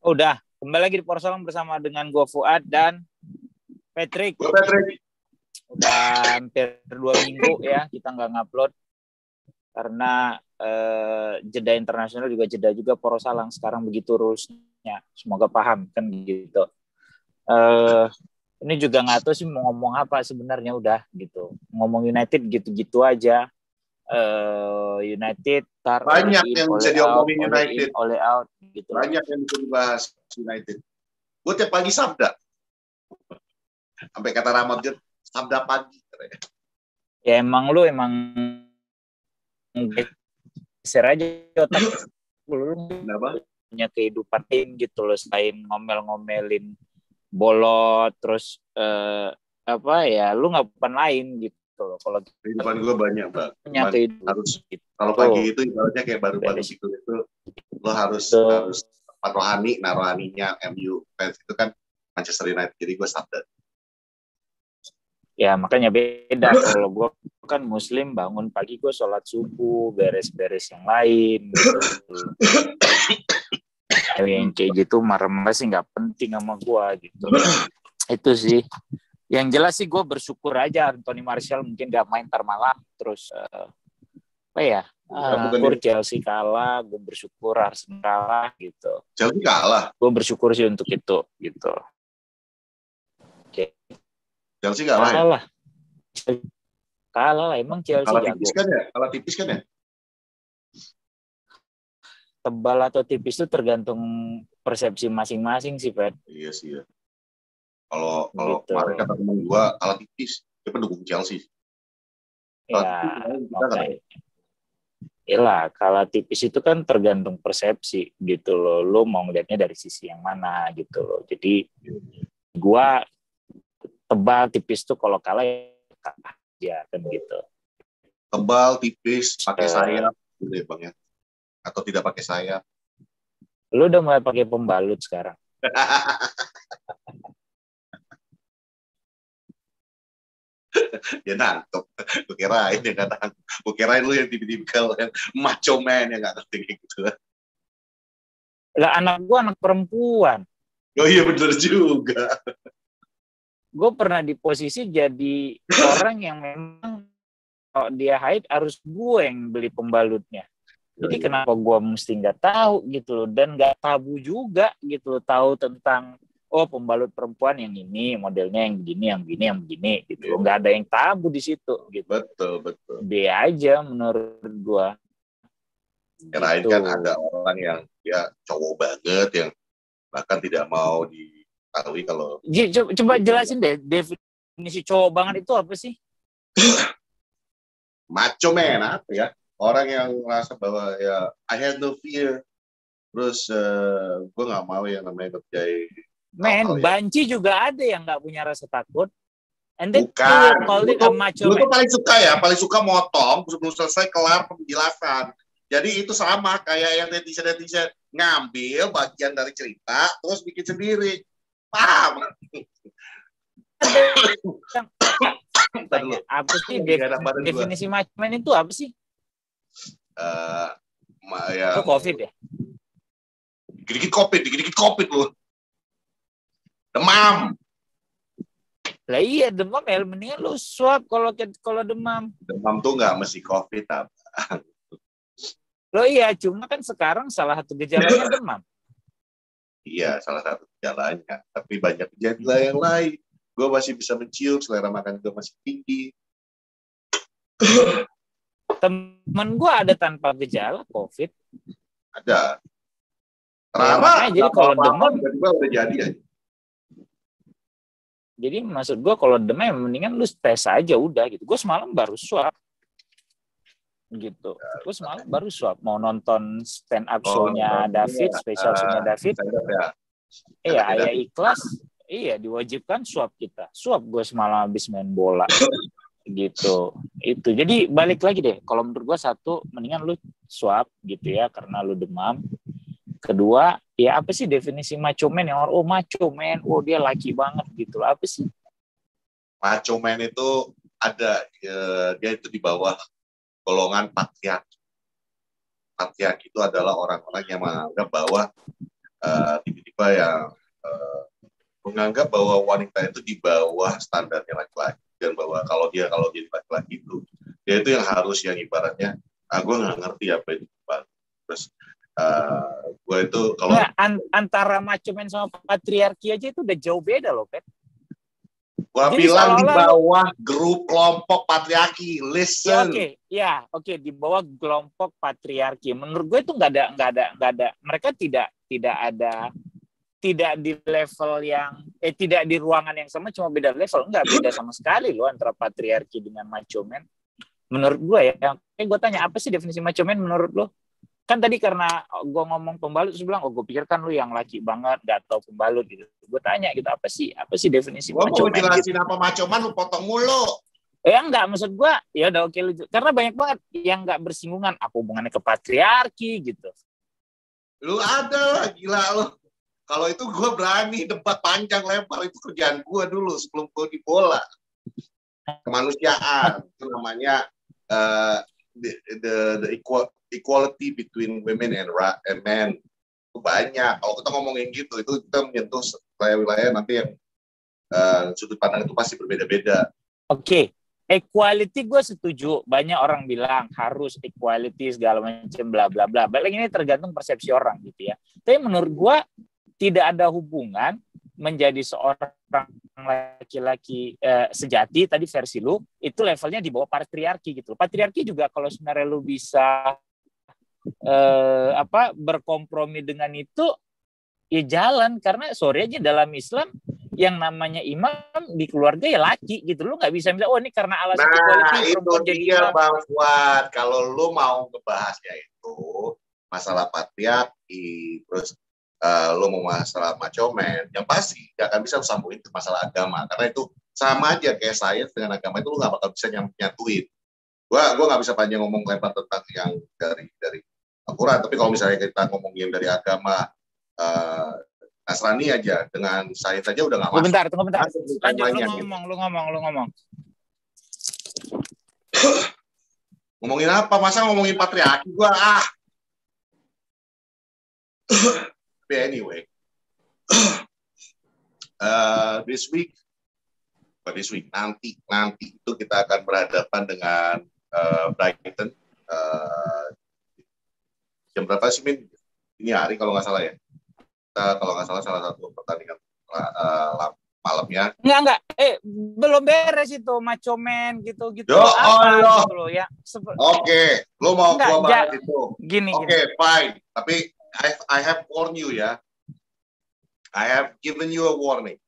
Udah, kembali lagi di Porsalam bersama dengan gue Fuad dan Patrick. Gue Patrick. Udah hampir dua minggu ya kita nggak ngupload karena eh, jeda internasional juga jeda juga Porosalang sekarang begitu rulesnya. Semoga paham kan gitu. Eh, ini juga nggak tahu sih mau ngomong apa sebenarnya udah gitu. Ngomong United gitu-gitu aja. Eh, United tar Banyak in, yang bisa diomongin United. oleh out gitu. Banyak yang bisa dibahas United. Gue tiap pagi sabda. Sampai kata Ramadan, sabda pagi. ya emang lu emang geser aja otak lu Kenapa? punya kehidupan lain gitu loh selain ngomel-ngomelin bolot terus eh, apa ya lu nggak bukan lain gitu loh kalau Kehidupan gue banyak, Bang. punya kehidupan harus gitu. kalau pagi itu ibaratnya kayak baru bangun Beres. tidur itu lo harus Betul. harus rohani, nah rohaninya MU fans itu kan Manchester United. Jadi gue sabda. ya makanya beda kalau gue kan muslim bangun pagi gue sholat subuh beres-beres yang lain gitu. yang kayak gitu marah-marah sih nggak penting sama gue gitu itu sih yang jelas sih gue bersyukur aja Anthony Martial mungkin gak main ntar malam terus eh, apa ya Ya, bukan syukur Chelsea kalah gue bersyukur Arsenal kalah gitu Chelsea kalah. gue bersyukur sih untuk itu gitu Chelsea kalah ya? kalah kalah lah emang Chelsea Kalah jago tipis kan ya? Kalah tipis kan ya? tebal atau tipis itu tergantung persepsi masing-masing sih Fred Iya sih ya. Kalau kalau Gitu. kemarin kata temen gue kalah tipis, dia pendukung Chelsea. Ya oke kata- Iyalah, kalau tipis itu kan tergantung persepsi gitu loh. Lo mau ngeliatnya dari sisi yang mana gitu loh. Jadi gua tebal tipis tuh kalau kalah ya kan gitu. tebal, tipis, pakai Eh. sayap, gitu ya bang ya? Atau tidak pakai sayap? Lo udah mulai pakai pembalut sekarang. ya nangkep. Gue kirain ya nggak nangkep. Gue kirain lu yang tipikal yang macho man yang nggak ngerti kayak gitu. Lah anak gua anak perempuan. Oh iya bener juga. Gue pernah di posisi jadi orang yang memang kalau dia haid harus gue yang beli pembalutnya. Jadi kenapa gua mesti nggak tahu gitu loh dan nggak tabu juga gitu loh tahu tentang oh pembalut perempuan yang ini modelnya yang begini yang begini yang begini gitu loh nggak ada yang tabu di situ gitu. Betul, betul. B aja menurut gua. Kirain Gitu. kan ada orang yang ya cowok banget yang bahkan tidak mau diketahui kalau Ji, co- Coba jelasin deh definisi cowok banget itu apa sih? macho man apa ya orang yang merasa bahwa ya I have no fear terus eh, gue nggak mau yang namanya ngerjain Men, Oh, iya. banci juga ada yang nggak punya rasa takut. And then Bukan. you call it a Lu- macho Gue tuh paling suka ya, paling suka motong sebelum selesai kelar penjelasan. Jadi itu sama kayak yang netizen-netizen ngambil bagian dari cerita terus bikin sendiri. Paham? Dulu. Apa sih def- definisi macho itu apa sih? Eh, ma- ya, Itu COVID ya? Dikit-dikit covid, dikit-dikit covid lu. Demam. Lah iya demam ya mendingan lu swab kalau kalau demam. Demam tuh nggak mesti covid. Tab. Lo iya cuma kan sekarang salah satu gejalanya demam. Iya, salah satu jalannya. Tapi banyak gejala yang lain. Gue masih bisa mencium, selera makan gue masih tinggi. Temen gua ada tanpa gejala COVID. Ada. Ya, makanya jadi kalau demam- tiba-tiba udah jadi aja. Jadi maksud gua kalau demam ya mendingan lu tes aja udah gitu. Gue semalam baru swab gitu. Gue semalam baru swab mau nonton stand up Oh, show-nya iya. David, spesial show-nya Ah, David. Ya. Iya, Ada ayah ikhlas. Iya, diwajibkan swab kita. Swab gue semalam habis main bola. gitu. Itu. Jadi balik lagi deh. Kalau menurut gue satu, mendingan lu swab gitu ya karena lu demam. Kedua, ya apa sih definisi macho man yang orang oh macho man, oh dia laki banget gitu. Apa sih? Macho man itu ada, eh, dia itu di bawah golongan patriarki. Patriarki itu adalah orang-orang yang menganggap bahwa eh, tipe-tipe apa ya uh, menganggap bahwa wanita itu di bawah standarnya laki-laki dan bahwa kalau dia kalau jadi laki-laki itu dia itu yang harus yang ibaratnya ah nggak ngerti apa itu terus uh, gue itu kalau nah, an antara macumen sama patriarki aja itu udah jauh beda loh pet Gua Jadi bilang di bawah grup kelompok patriarki. Listen. Ya, oke, okay. ya, oke okay. di bawah kelompok patriarki. Menurut gue itu nggak ada, nggak ada, nggak ada. Mereka tidak, tidak ada, tidak di level yang, eh tidak di ruangan yang sama, cuma beda level. Enggak beda sama sekali loh antara patriarki dengan macho man. Menurut gue ya, eh gue tanya apa sih definisi macho man menurut lo? Kan tadi karena gue ngomong pembalut terus bilang oh gue pikir kan lu yang laki banget gak tau pembalut gitu. Gue tanya gitu apa sih apa sih definisi gue mau jelasin gitu. apa macoman lu potong mulu. Ya enggak maksud gue ya udah oke lu karena banyak banget yang nggak bersinggungan apa hubungannya ke patriarki gitu. Lu ada lah gila lu. Kalau itu gue berani debat panjang lebar itu kerjaan gue dulu sebelum gue di bola. Kemanusiaan itu namanya uh, the, the, the equal equality between women and and men itu banyak. Kalau kita ngomongin gitu, itu kita menyentuh wilayah-wilayah nanti yang uh, sudut pandang itu pasti berbeda-beda. Oke, okay. equality gue setuju. Banyak orang bilang harus equality segala macam bla bla bla. Balik ini tergantung persepsi orang gitu ya. Tapi menurut gue tidak ada hubungan menjadi seorang laki-laki eh, sejati tadi versi lu itu levelnya di bawah patriarki gitu. Patriarki juga kalau sebenarnya lu bisa eh, apa berkompromi dengan itu ya jalan. Karena sorry aja dalam Islam yang namanya imam di keluarga ya laki gitu. Lu nggak bisa bilang oh ini karena alasan nah, equality itu jadi dia imam. bang Fuad. Kalau lu mau ngebahasnya itu masalah patriarki terus uh, lu mau masalah macomen yang pasti gak akan bisa sambungin ke masalah agama. Karena itu sama aja kayak saya dengan agama itu lu nggak bakal bisa nyatuin. Gua gua nggak bisa panjang ngomong lebar tentang yang dari dari Al-Quran. Tapi kalau misalnya kita ngomongin dari agama uh, Nasrani aja dengan saya saja udah nggak masuk. Bentar, tunggu bentar. Lanjut, lu ngomong, lu ngomong, lu ngomong. ngomongin apa? Masa ngomongin patriarki gua ah. But anyway, uh, this week, but this week nanti nanti itu kita akan berhadapan dengan uh, Brighton uh, jam berapa sih Min? Ini hari kalau nggak salah ya. Kita kalau nggak salah salah satu pertandingan uh, malamnya. Enggak enggak. Eh belum beres itu macho man gitu gitu. Yo, apa gitu loh ya. Oke, okay. lo mau enggak, gua bahas itu. Gini. Oke, okay, fine. Tapi I, I have warned you ya. I have given you a warning.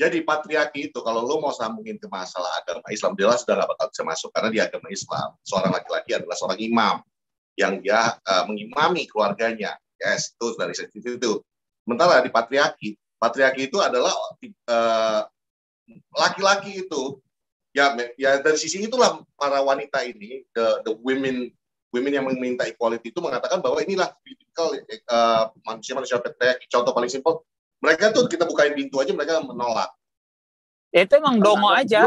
Jadi patriarki itu kalau lo mau sambungin ke masalah agama Islam jelas sudah nggak bakal bisa masuk karena di agama Islam seorang laki-laki adalah seorang imam yang dia uh, mengimami keluarganya. Yes, itu dari sisi itu. Sementara di patriarki, patriarki itu adalah uh, laki-laki itu ya ya dari sisi itulah para wanita ini the the women women yang meminta equality itu mengatakan bahwa inilah tipikal uh, manusia manusia patriarki. Contoh paling simpel, mereka tuh kita bukain pintu aja mereka menolak. Itu emang dongo aja.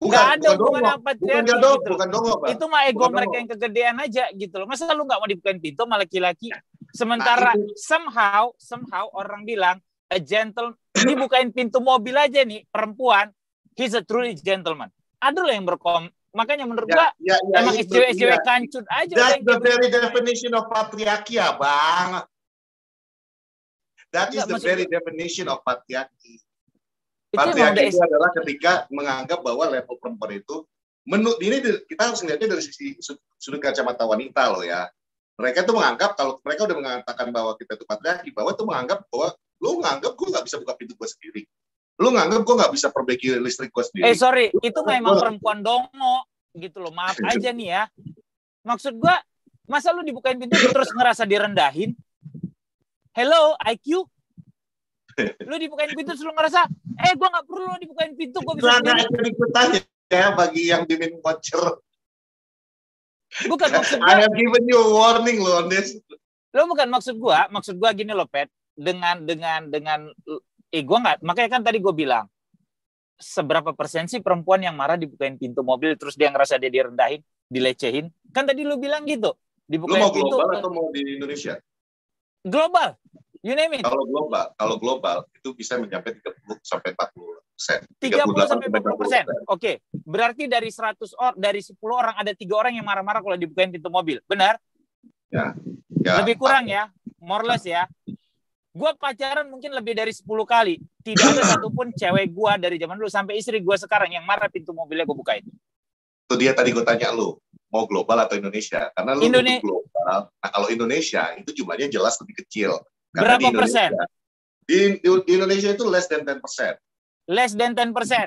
Bukan, gak ada hubungan apa bukan, gitu bukan dongo, Pak. Itu mah ego bukan mereka yang kegedean aja gitu loh. Masa lu nggak mau dibukain pintu malah laki-laki. Sementara nah, somehow somehow orang bilang a gentle dibukain pintu mobil aja nih perempuan he's a truly gentleman. Ada loh yang berkom makanya menurut ya, gua ya, ya, emang SJW SJW ya. kancut aja. That's the very definition of patriarki ya bang. That is the very definition of patriarki. Patriarki itu adalah ketika menganggap bahwa level perempuan itu menurut ini kita harus melihatnya dari sisi sudut kacamata wanita loh ya. Mereka tuh menganggap kalau mereka udah mengatakan bahwa kita itu patriarki, bahwa itu menganggap bahwa lu nganggap gue nggak bisa buka pintu gue sendiri. Lu nganggap gue nggak bisa perbaiki listrik gue sendiri. Eh sorry, lu itu memang gua... perempuan dongo gitu loh. Maaf aja nih ya. Maksud gue, masa lu dibukain pintu terus ngerasa direndahin? Hello, IQ, lu dibukain pintu lu ngerasa eh gue nggak perlu dibukain pintu gue bisa sendiri. ikutan ya bagi yang dimin voucher. Bukan maksud gue I have given you a warning lo on this lo bukan maksud gue maksud gue gini lo pet. Dengan dengan dengan eh gue nggak makanya kan tadi gue bilang seberapa persen sih perempuan yang marah dibukain pintu mobil terus dia ngerasa dia direndahin dilecehin? Kan tadi lu bilang gitu dibukain lu mau pintu global atau mau di Indonesia? Global You name it. Kalau global, kalau global itu bisa mencapai 30 sampai 40 persen. 30 sampai 40 persen. Oke, berarti dari 100 orang, dari 10 orang ada tiga orang yang marah-marah kalau dibukain pintu mobil. Benar? Ya. ya. Lebih kurang ya, more less ya. Gue pacaran mungkin lebih dari 10 kali. Tidak ada satupun cewek gue dari zaman dulu sampai istri gue sekarang yang marah pintu mobilnya gue bukain. Itu dia tadi gue tanya lu, mau global atau Indonesia? Karena lu Indone global. Nah kalau Indonesia itu jumlahnya jelas lebih kecil. Karena Berapa persen? Di, di Indonesia itu less than 10 persen. Less than 10 persen.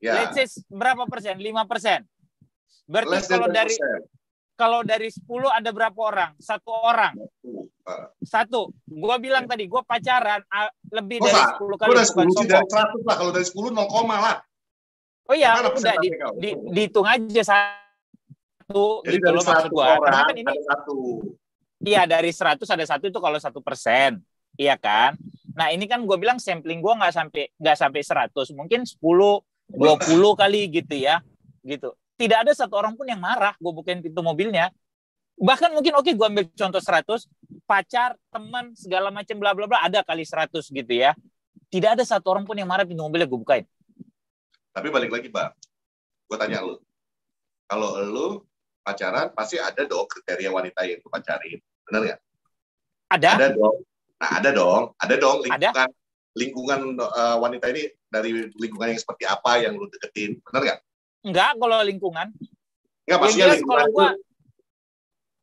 Ya. Let's say berapa persen? 5 persen. Berarti less kalau dari kalau dari 10 ada berapa orang? Satu orang. Satu. Gua bilang tadi, gua pacaran lebih oh, dari 10 kali. Udah 10 sih dari 100 lah. Kalau dari 10, 0, lah. Oh iya, udah di, di, dihitung aja satu. Jadi gitu dari loh, satu gua. orang kan ini, ada satu. Iya dari 100 ada satu itu kalau satu persen, iya kan? Nah ini kan gue bilang sampling gue nggak sampai nggak sampai 100, mungkin 10, 20 kali gitu ya, gitu. Tidak ada satu orang pun yang marah gue bukain pintu mobilnya. Bahkan mungkin oke okay, gue ambil contoh 100, pacar, teman, segala macam bla bla bla ada kali 100 gitu ya. Tidak ada satu orang pun yang marah pintu mobilnya gue bukain. Tapi balik lagi, Bang. Gue tanya lu. Kalau lu pacaran pasti ada dong kriteria wanita yang lu pacarin Benar nggak? Ada. Ada dong. Nah, ada dong. Ada dong lingkungan ada? lingkungan uh, wanita ini dari lingkungan yang seperti apa yang lu deketin. Benar nggak? Enggak, kalau lingkungan. Enggak, maksudnya lingkungan kalau gua...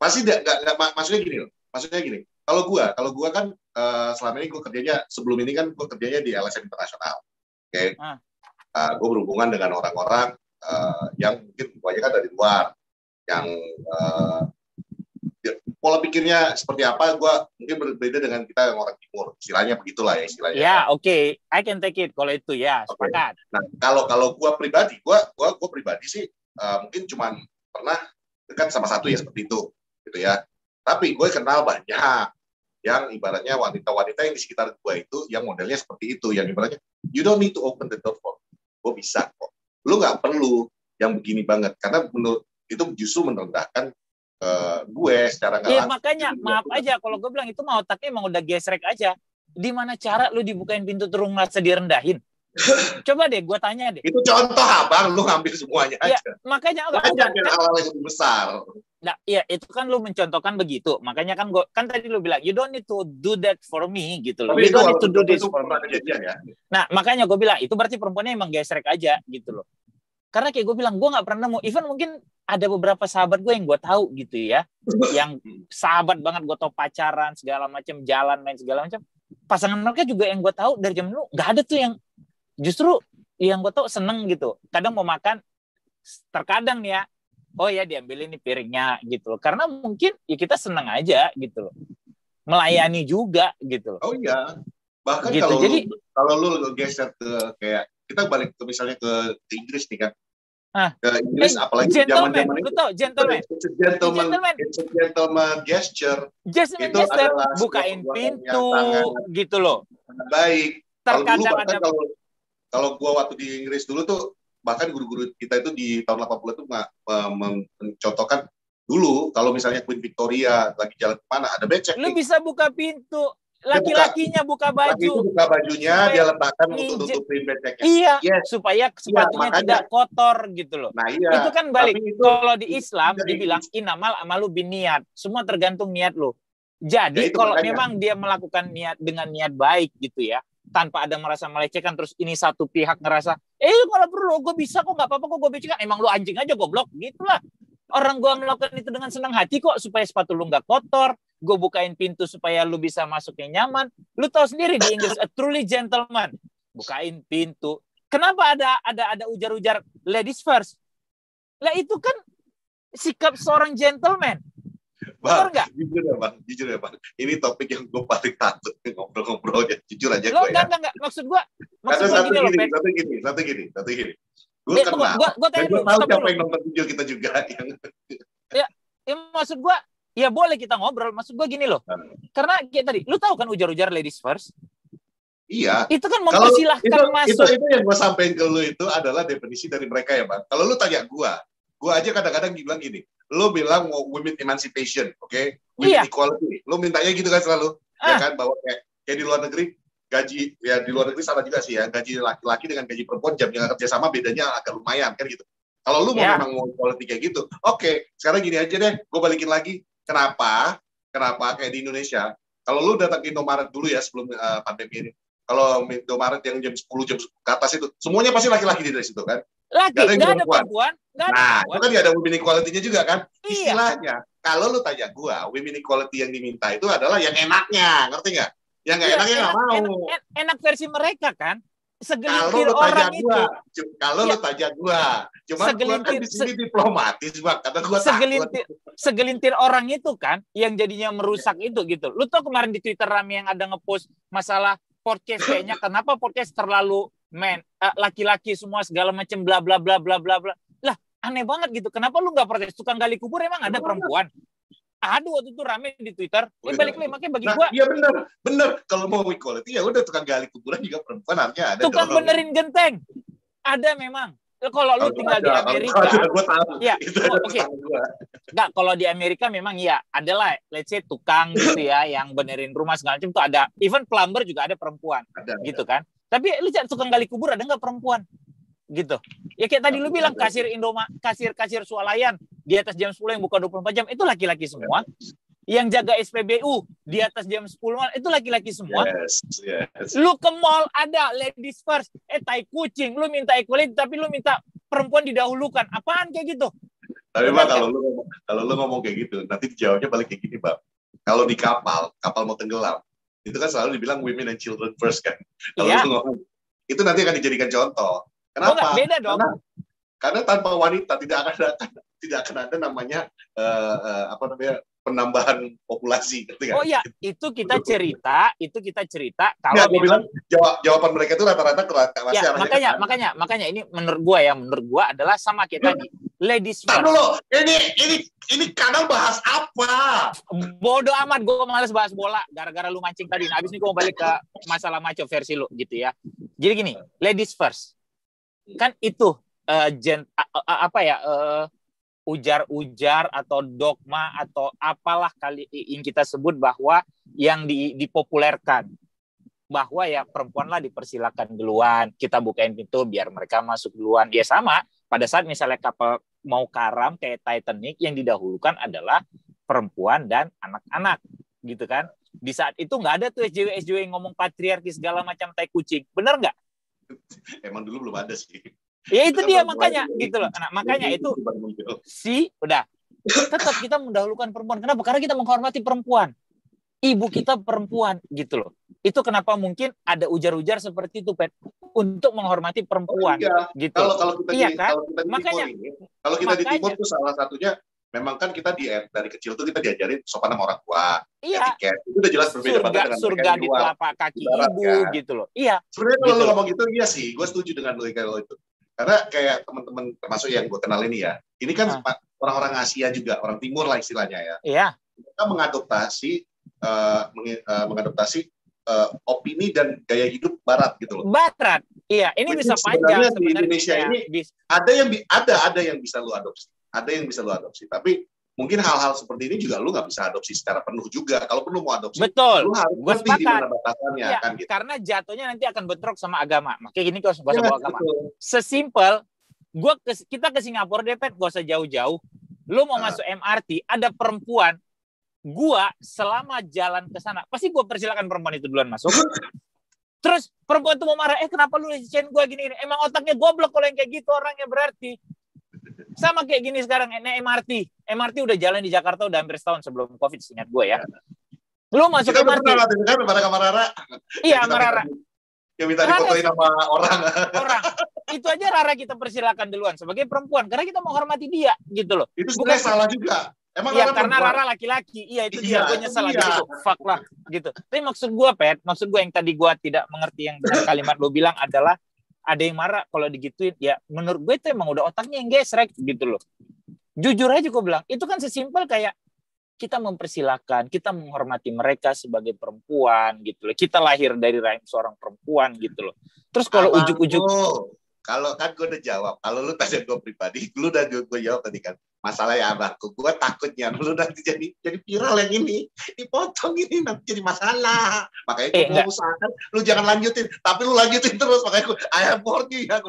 pasti enggak, enggak, enggak, maksudnya gini loh. Maksudnya gini. Kalau gua, kalau gua kan uh, selama ini gua kerjanya sebelum ini kan gua kerjanya di LSM internasional. Oke. Okay? Ah. Uh, gua berhubungan dengan orang-orang uh, yang mungkin kebanyakan dari luar yang uh, pola pikirnya seperti apa gue mungkin berbeda dengan kita yang orang timur. Istilahnya begitulah ya istilahnya. Ya yeah, oke. Okay. I can take it kalau itu ya. Okay. sepakat. Nah kalau kalau gue pribadi gue gua gue pribadi sih uh, mungkin cuma pernah dekat sama satu ya seperti itu gitu ya. Tapi gue kenal banyak yang ibaratnya wanita-wanita yang di sekitar gue itu yang modelnya seperti itu yang ibaratnya you don't need to open the door for gue bisa kok. Lu nggak perlu yang begini banget karena menurut itu justru merendahkan uh, gue secara nggak Iya makanya maaf aja kalau gue bilang itu mau otaknya emang udah gesrek aja. Di mana cara lu dibukain pintu terus merasa direndahin? Coba deh, gue tanya deh. Itu contoh abang, lu ngambil semuanya ya, aja. Makanya enggak. Yang hal yang lebih besar. Nah, iya itu kan lu mencontohkan begitu. Makanya kan gue kan tadi lu bilang you don't need to do that for me gitu loh. Tapi you don't need to do this for me. Ya. Nah, makanya gue bilang itu berarti perempuannya emang gesrek aja gitu loh karena kayak gue bilang gue nggak pernah mau even mungkin ada beberapa sahabat gue yang gue tahu gitu ya yang sahabat banget gue tau pacaran segala macam jalan main segala macam pasangan mereka juga yang gue tahu dari zaman dulu nggak ada tuh yang justru yang gue tau seneng gitu. Kadang mau makan terkadang ya oh ya diambil ini piringnya gitu loh. Karena mungkin ya kita seneng aja gitu loh. Melayani juga gitu loh. Oh iya. Bahkan gitu. kalau jadi lu, kalau lu geser ke kayak kita balik ke misalnya ke, ke Inggris nih kan. Ah. Ke Inggris eh, apalagi zaman zaman itu. Tahu, gentleman. It's a gentleman, gentleman. It's a gentleman gesture. Gentleman itu gesture bukain pintu gitu loh. Baik. Terkadang kalau dulu, ada kalau kalau gua waktu di Inggris dulu tuh bahkan guru-guru kita itu di tahun 80 itu mencontohkan dulu kalau misalnya Queen Victoria lagi jalan ke mana ada becek. Lu bisa buka pintu laki-lakinya buka, baju. Laki itu buka bajunya, supaya dia letakkan untuk tutupin beceknya. Iya, yes. supaya iya, sepatunya ya, tidak kotor gitu loh. Nah, iya. Itu kan balik. Itu, Kalau di Islam itu, dibilang inamal amalu bin niat. Semua tergantung niat lo. Jadi ya, kalau makanya. memang dia melakukan niat dengan niat baik gitu ya, tanpa ada merasa melecehkan terus ini satu pihak ngerasa eh kalau perlu gue bisa kok nggak apa-apa kok gue becekkan emang lu anjing aja goblok gitulah orang gue melakukan itu dengan senang hati kok supaya sepatu lu nggak kotor gue bukain pintu supaya lu bisa masuknya nyaman. Lu tahu sendiri di Inggris, a truly gentleman. Bukain pintu. Kenapa ada ada ada ujar-ujar ladies first? Lah itu kan sikap seorang gentleman. Bang? Jujur ya bang, jujur ya bang. Ini topik yang gue paling takut ngobrol-ngobrol ya. Jujur aja lo, gue ya. Enggak, enggak, Maksud gue, maksud gue gini, gini, satu gini, satu gini, satu gini. Gue kenal, gue tahu siapa yang nonton video kita juga. Yang... ya, ya, maksud gue, ya boleh kita ngobrol. Maksud gue gini loh. Hmm. Karena kayak tadi, lu tahu kan ujar-ujar ladies first? Iya. Itu kan mempersilahkan itu, masuk. Itu, itu yang gue sampaikan ke lu itu adalah definisi dari mereka ya bang. Kalau lu tanya gue, gue aja kadang-kadang bilang gini, lu bilang women emancipation, oke? Okay? Women iya. equality. Lu mintanya gitu kan selalu, ya ah. ya kan bahwa kayak kayak di luar negeri gaji ya di luar negeri sama juga sih ya gaji laki-laki dengan gaji perempuan jam yang kerja sama bedanya agak lumayan kan gitu. Kalau lu mau yeah. memang mau quality kayak gitu, oke. Okay, sekarang gini aja deh, gue balikin lagi. Kenapa? Kenapa kayak di Indonesia? Kalau lu datang ke Indomaret dulu ya sebelum uh, pandemi ini, kalau Indomaret yang jam 10 jam ke atas itu, semuanya pasti laki-laki di situ kan? Laki, nggak ada, nggak ada perempuan. Gak ada nah, perempuan. itu kan ada women equality-nya juga kan? Iya. Istilahnya, kalau lu tanya gua, women equality yang diminta itu adalah yang enaknya, ngerti nggak? Yang nggak iya, enaknya nggak mau. Enak, enak versi mereka kan? Segelintir kalau orang gua, itu. Kalau ya, lu tanya gua, cuma segelintir, gua kan di sini diplomatis bang, kata gua segelintir, takut. segelintir orang itu kan yang jadinya merusak itu gitu. Lu tau kemarin di Twitter rame yang ada ngepost masalah podcast kayaknya kenapa podcast terlalu men eh, laki-laki semua segala macam bla bla bla bla bla bla. Lah aneh banget gitu. Kenapa lu nggak protes tukang gali kubur emang ada perempuan? Aduh waktu itu rame di Twitter. Ya balik lagi makanya bagi nah, gua. Iya benar, benar. Kalau mau equality ya udah tukang gali kuburan juga perempuan artinya ada. Tukang benerin genteng. Ada memang. Kalau lu tinggal ada, di Amerika, ada, gua tahu. ya, oke. Okay. Enggak, kalau di Amerika memang ya adalah, let's say tukang gitu ya, yang benerin rumah segala macam itu ada. Even plumber juga ada perempuan, ada, gitu ada. kan. Tapi lu tukang gali kubur ada nggak perempuan? Gitu. Ya kayak tadi lu bilang kasir Indoma, kasir kasir swalayan di atas jam 10 yang buka 24 jam itu laki-laki semua. Yang jaga SPBU di atas jam 10 itu laki-laki semua. Yes, yes. Lu ke mall ada ladies first, eh tai kucing, lu minta equality tapi lu minta perempuan didahulukan. Apaan kayak gitu? Tapi Bang, kalau lu kalau lu ngomong kayak gitu, nanti jawabnya balik kayak gini, Bang. Kalau di kapal, kapal mau tenggelam, itu kan selalu dibilang women and children first kan. Kalau yeah. lu ngomong itu nanti akan dijadikan contoh. Kenapa? Oh, beda dong. Karena, karena tanpa wanita tidak akan ada tidak akan ada namanya uh, uh, apa namanya penambahan populasi. Oh iya, itu kita cerita, itu kita cerita kalau ya, memang, bilang jawab, jawaban mereka itu rata-rata masih ya, makanya makanya makanya ini menurut gua ya, menurut gua adalah sama kayak tadi. Ladies first. dulu, ini ini ini kanal bahas apa? Bodoh amat, gua males bahas bola gara-gara lu mancing tadi. Nah, habis ini gua mau balik ke masalah maco versi lu gitu ya. Jadi gini, ladies first. Kan itu uh, gen, uh, apa ya? Uh, ujar-ujar atau dogma atau apalah kali yang kita sebut bahwa yang di, dipopulerkan. Bahwa ya perempuanlah dipersilakan duluan kita bukain pintu biar mereka masuk duluan. Ya sama pada saat misalnya kapal mau karam kayak Titanic yang didahulukan adalah perempuan dan anak-anak gitu kan. Di saat itu nggak ada tuh SJW SJW yang ngomong patriarki segala macam tai kucing. Bener nggak emang dulu belum ada sih Ya itu dia makanya gitu loh. Nah, makanya itu si udah tetap kita mendahulukan perempuan. Kenapa? Karena kita menghormati perempuan. Ibu kita perempuan gitu loh. Itu kenapa mungkin ada ujar-ujar seperti itu, Pet, untuk menghormati perempuan. Oh, iya. Gitu. Kalau kalau kita iya, di, kan? kalau kita di makanya, ini, kalau kita makanya, di timur tuh salah satunya memang kan kita di dari kecil tuh kita diajarin sopan sama orang tua, iya. etiket. Itu udah jelas berbeda surga, banget dengan surga di telapak kaki Ibarat, ibu kan? gitu loh. Iya. Sebenarnya kalau gitu. lo ngomong gitu iya sih, gue setuju dengan lo kalau itu. Karena kayak teman-teman termasuk yang gue kenal ini ya, ini kan ah. orang-orang Asia juga, orang Timur lah istilahnya ya. Iya. Mereka mengadoptasi uh, mengadoptasi uh, opini dan gaya hidup Barat gitu loh. Barat, iya. Ini Which bisa panjang sebenarnya di Indonesia ya. ini ada yang ada ada yang bisa lu adopsi, ada yang bisa lu adopsi. Tapi mungkin hal-hal seperti ini juga lu nggak bisa adopsi secara penuh juga. Kalau perlu mau adopsi, betul. Lu harus gue di mana batasannya ya, kan gitu. Karena jatuhnya nanti akan bentrok sama agama. Makanya gini kalau bahasa ya, agama. Sesimpel, gua ke, kita ke Singapura deh, Pet, gak usah jauh-jauh. Lu mau nah. masuk MRT, ada perempuan, gua selama jalan ke sana, pasti gua persilakan perempuan itu duluan masuk. Terus perempuan itu mau marah, eh kenapa lu lecehkan gue gini, gini? Emang otaknya goblok kalau yang kayak gitu orangnya berarti. Sama kayak gini sekarang, ini MRT. MRT udah jalan di Jakarta udah hampir setahun sebelum COVID, ingat gue ya. Lu masuk Kita MRT. Kita kan pada kamar Rara. Iya, sama Rara. Yang minta difotoin sama orang. Orang. Itu aja Rara kita persilakan duluan sebagai perempuan. Karena kita menghormati dia, gitu loh. Itu sebenarnya salah juga. Emang Iya, karena perempuan. Rara laki-laki. Iya, itu iya, dia. Gue nyesel iya. gitu. Fuck lah. Gitu. Tapi maksud gue, Pet, maksud gue yang tadi gue tidak mengerti yang benar kalimat lo bilang adalah ada yang marah kalau digituin ya menurut gue itu emang udah otaknya yang gesrek gitu loh. Jujur aja gue bilang itu kan sesimpel kayak kita mempersilahkan kita menghormati mereka sebagai perempuan gitu loh. Kita lahir dari rahim seorang perempuan gitu loh. Terus kalau ujuk-ujuk kalau kan gue udah jawab kalau lu tanya gue pribadi lu udah gue jawab tadi kan masalah ya abangku gue takutnya lu nanti jadi jadi viral yang ini. Dipotong ini nanti jadi masalah. Makanya gue Eh, enggak. mau usahakan lu jangan lanjutin. Tapi lu lanjutin terus. Makanya gue I have warning ya.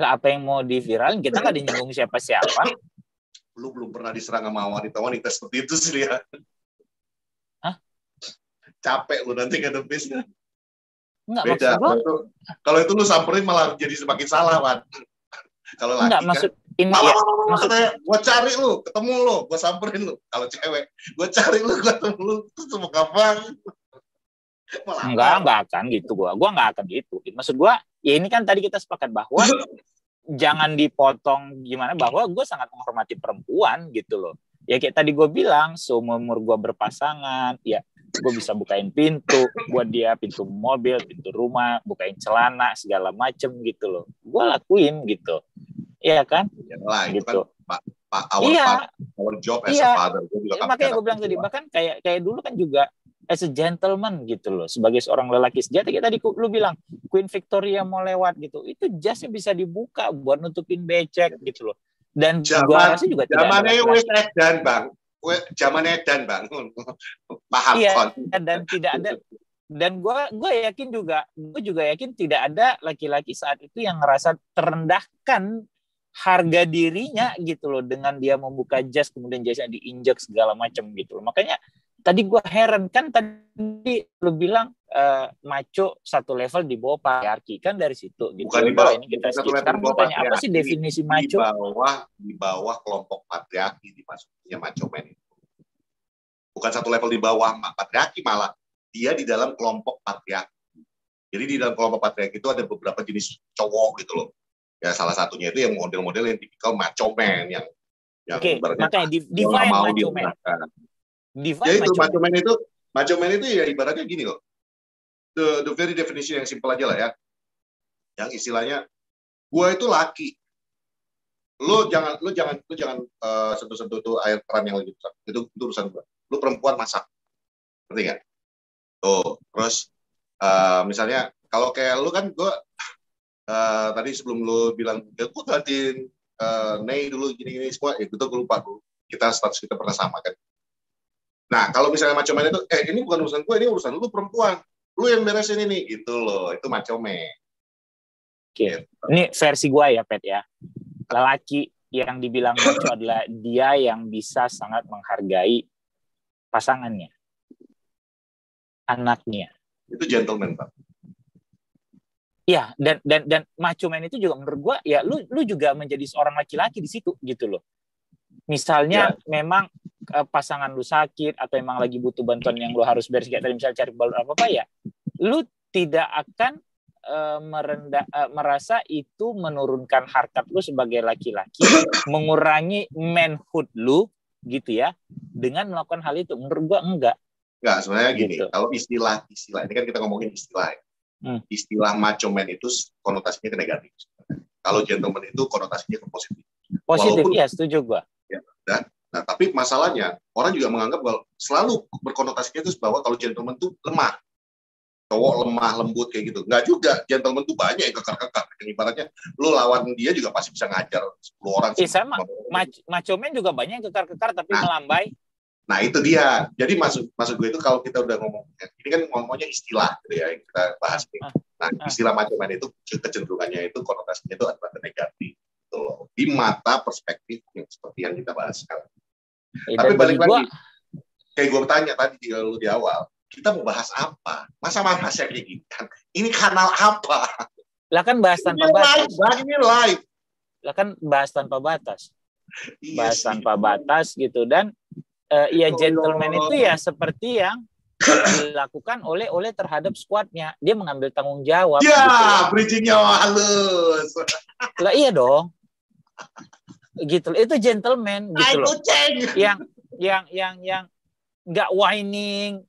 Lah, apa yang mau diviralin? Kita nggak dinyinggung siapa-siapa. Lu belum pernah diserang sama wanita-wanita seperti itu sih ya. Hah? capek lu nanti ngadepinnya nggak beda. maksud gua kalau itu, lu samperin malah jadi semakin salah Wan. Kalau laki nggak kan maksud ini ya malah, malah maksud- katanya gue cari lu ketemu lu gue samperin lu kalau cewek gue cari lu gue ketemu lu terus mau kapan malah Enggak, enggak akan gitu gua. Gua enggak akan gitu. Maksud gua, ya ini kan tadi kita sepakat bahwa jangan dipotong gimana bahwa gue sangat menghormati perempuan gitu loh. Ya kayak tadi gue bilang, seumur gue berpasangan, ya gue bisa bukain pintu buat dia, pintu mobil, pintu rumah, bukain celana, segala macem gitu loh. Gue lakuin gitu. Iya kan? Ya lah, itu Gitu. kan pak pak our, Iya. part- our job as Iya. a father Gua juga Ya, kan makanya gue bilang tadi bahkan kayak kayak dulu kan juga as a gentleman gitu loh sebagai seorang lelaki sejati kayak tadi lu bilang Queen Victoria mau lewat gitu itu jasnya bisa dibuka buat nutupin becek gitu loh dan Zaman- gua rasa juga zamannya wes edan bang zaman edan bang paham Iya. kon dan tidak ada dan gua gua yakin juga gue juga yakin tidak ada laki-laki saat itu yang ngerasa terendahkan harga dirinya gitu loh dengan dia membuka jas kemudian jasnya diinjak segala macam gitu loh. Makanya tadi gua heran kan tadi lu bilang eh, maco satu level di bawah patriarki kan dari situ gitu. Bukan di bawah- ini kita satu level di bawah tanya apa sih definisi di maco? bawah di bawah kelompok patriarki dimasuknya macho man itu. Bukan satu level di bawah patriarki malah dia di dalam kelompok patriarki. Jadi di dalam kelompok patriarki itu ada beberapa jenis cowok gitu loh ya salah satunya itu yang model-model yang tipikal macho man yang yang ibaratnya makanya di- define mau macho man. define ya itu macho man. man itu macho man itu ya ibaratnya gini loh. The the very definition yang simple aja lah ya. Yang istilahnya gua itu laki. Lu jangan lu jangan lu jangan eh, sentuh-sentuh tuh air keran yang lagi besar. Itu itu urusan gua. Lu perempuan masak. Ngerti nggak? Tuh terus eh, misalnya kalau kayak lu kan gua eh, tadi sebelum lu bilang ya gua gantiin eh, Nei dulu gini-gini semua ya itu gua lupa dulu kita status kita pernah sama kan Nah, kalau misalnya macam itu, eh ini bukan urusan gue, ini urusan lu perempuan. Lu yang beresin ini, gitu loh. Itu macam. Oke, ini versi gua ya, Pet ya. Lelaki yang dibilang macho adalah dia yang bisa sangat menghargai pasangannya, anaknya. Itu gentleman, Pak. Iya, dan dan dan macho man itu juga menurut gua ya lu lu juga menjadi seorang laki-laki di situ gitu loh. Misalnya memang eh, pasangan lu sakit atau emang lagi butuh bantuan yang lu harus beres kayak tadi misalnya cari balon apa apa ya, lu tidak akan eh, merendah eh, merasa itu menurunkan harkat lu sebagai laki-laki, mengurangi manhood lu gitu ya dengan melakukan hal itu. Menurut gua enggak. Enggak, sebenarnya gini, Gitu. kalau istilah-istilah, ini kan kita ngomongin istilah ya. Hmm. Istilah macho man itu konotasinya ke negatif. Kalau gentleman itu konotasinya ke positif. Positif, Walaupun- iya setuju gua. Nah, tapi masalahnya, orang juga menganggap bahwa selalu berkonotasinya itu bahwa kalau gentleman itu lemah. Cowok lemah, lembut kayak gitu. Enggak juga, gentleman itu banyak yang kekar-kekar. Yang ibaratnya, lu lawan dia juga pasti bisa ngajar 10 orang. Eh, sama. Mac- macho man juga banyak yang kekar-kekar tapi Nah. melambai. Nah itu dia. Jadi maksud maksud gue itu kalau kita udah ngomong, ini kan ngomongnya istilah gitu ya yang kita bahas nih. Ah, Nah ah. istilah macam itu kecenderungannya itu konotasinya itu adalah negatif. Gitu loh. Di mata perspektif yang seperti yang kita bahas sekarang. Eh, Tapi balik gua, lagi, kayak gue bertanya tadi di lu di awal, kita mau bahas apa? Masa bahasnya kayak gini kan? Ini kanal apa? lah kan bahas Ini tanpa live, batas. Bang, ini live. Lah kan bahas tanpa batas. Iya Bahas sih. tanpa batas gitu dan eh, ya gentleman itu ya seperti yang dilakukan oleh oleh terhadap squadnya. Dia mengambil tanggung jawab. Ya, gitu bridgingnya halus. Lah iya dong. Gitu. Itu gentleman gitu loh. Yang yang yang yang nggak whining.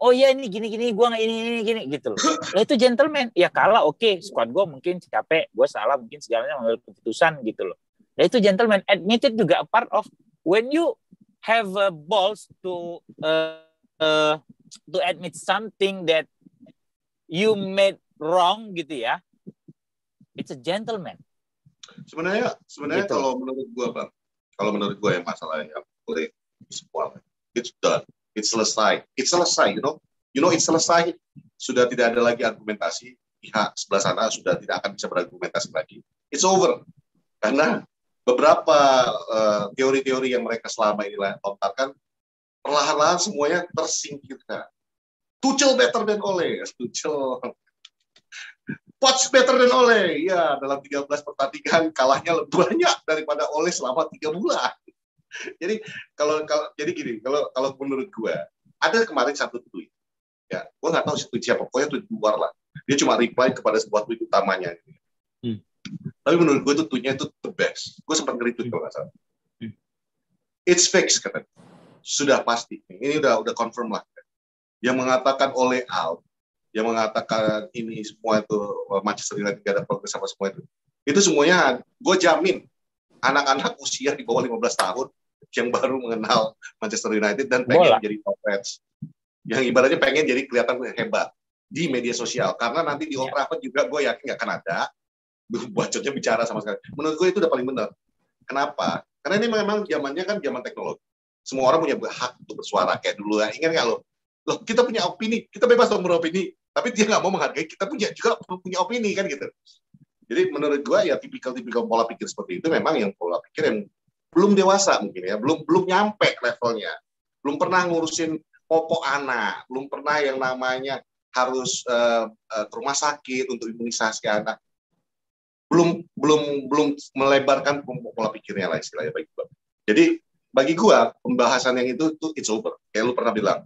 Oh iya ini gini gini gua nggak ini ini gini gitu loh. Lah itu gentleman. Ya kalah oke squad gua mungkin capek, gua salah mungkin segalanya mengambil keputusan gitu loh. Lah itu gentleman. Admitted juga part of when you have a balls to uh, uh, to admit something that you made wrong gitu ya. It's a gentleman. Sebenarnya sebenarnya Gitu. kalau menurut gua bang, Kalau menurut yang masalah yang boleh semua, it's done, it's selesai, it's selesai, you know, you know it's selesai, sudah tidak ada lagi argumentasi, pihak sebelah sana sudah tidak akan bisa berargumentasi lagi, it's over, karena beberapa uh, teori-teori yang mereka selama ini lontarkan perlahan-lahan semuanya tersingkirkan. Tuchel better than Ole, Tuchel Poch better than Ole. Ya, dalam 13 pertandingan kalahnya lebih banyak daripada Ole selama tiga bulan. jadi kalau kalau jadi gini, kalau kalau menurut gue ada kemarin satu tweet. Ya, gue nggak tahu tweet siapa, pokoknya tweet luar lah. Dia cuma reply kepada sebuah tweet utamanya. Hmm. Tapi menurut gue itu tweetnya itu the best. Gue sempat nge-retweet kalau nggak salah. It's fixed katanya. Sudah pasti. Ini udah udah confirm lah. Yang mengatakan oleh out yang mengatakan ini semua itu Manchester United tidak ada progres sama semua itu. Itu semuanya gue jamin anak-anak usia di bawah 15 tahun yang baru mengenal Manchester United dan pengen Bola. jadi top fans. Yang ibaratnya pengen jadi kelihatan hebat di media sosial. Karena nanti di Old Trafford juga gue yakin nggak akan ada bacotnya bicara sama sekali. Menurut gue itu udah paling benar. Kenapa? Karena ini memang zamannya kan zaman teknologi. Semua orang punya hak untuk bersuara kayak dulu ya. Ingat nggak lo? Loh, kita punya opini, kita bebas dong beropini tapi dia nggak mau menghargai kita punya juga punya opini kan gitu jadi menurut gue ya tipikal-tipikal pola pikir seperti itu memang yang pola pikir yang belum dewasa mungkin ya belum belum nyampe levelnya belum pernah ngurusin popok anak belum pernah yang namanya harus uh, uh, ke rumah sakit untuk imunisasi anak belum belum belum melebarkan pola pikirnya lah istilahnya bagi gue jadi bagi gue pembahasan yang itu tuh it's over kayak lu pernah bilang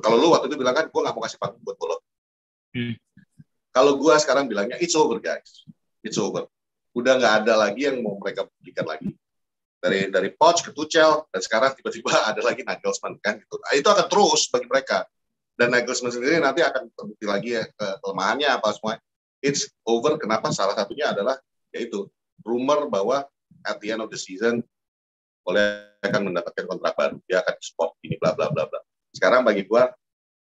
kalau lu waktu itu bilang kan, gue nggak mau kasih panggung buat lo. Hmm. Kalau gue sekarang bilangnya, it's over guys, it's over. Udah nggak ada lagi yang mau mereka buktikan lagi. Dari dari Poch ke Tuchel dan sekarang tiba-tiba ada lagi Nagelsmann kan gitu. Nah, itu akan terus bagi mereka. Dan Nagelsmann sendiri nanti akan terbukti lagi ya ke kelemahannya apa semua. It's over. Kenapa? Salah satunya adalah yaitu rumor bahwa at the end of the season oleh akan mendapatkan kontrak baru. Dia akan spot ini bla bla bla bla. Sekarang bagi gue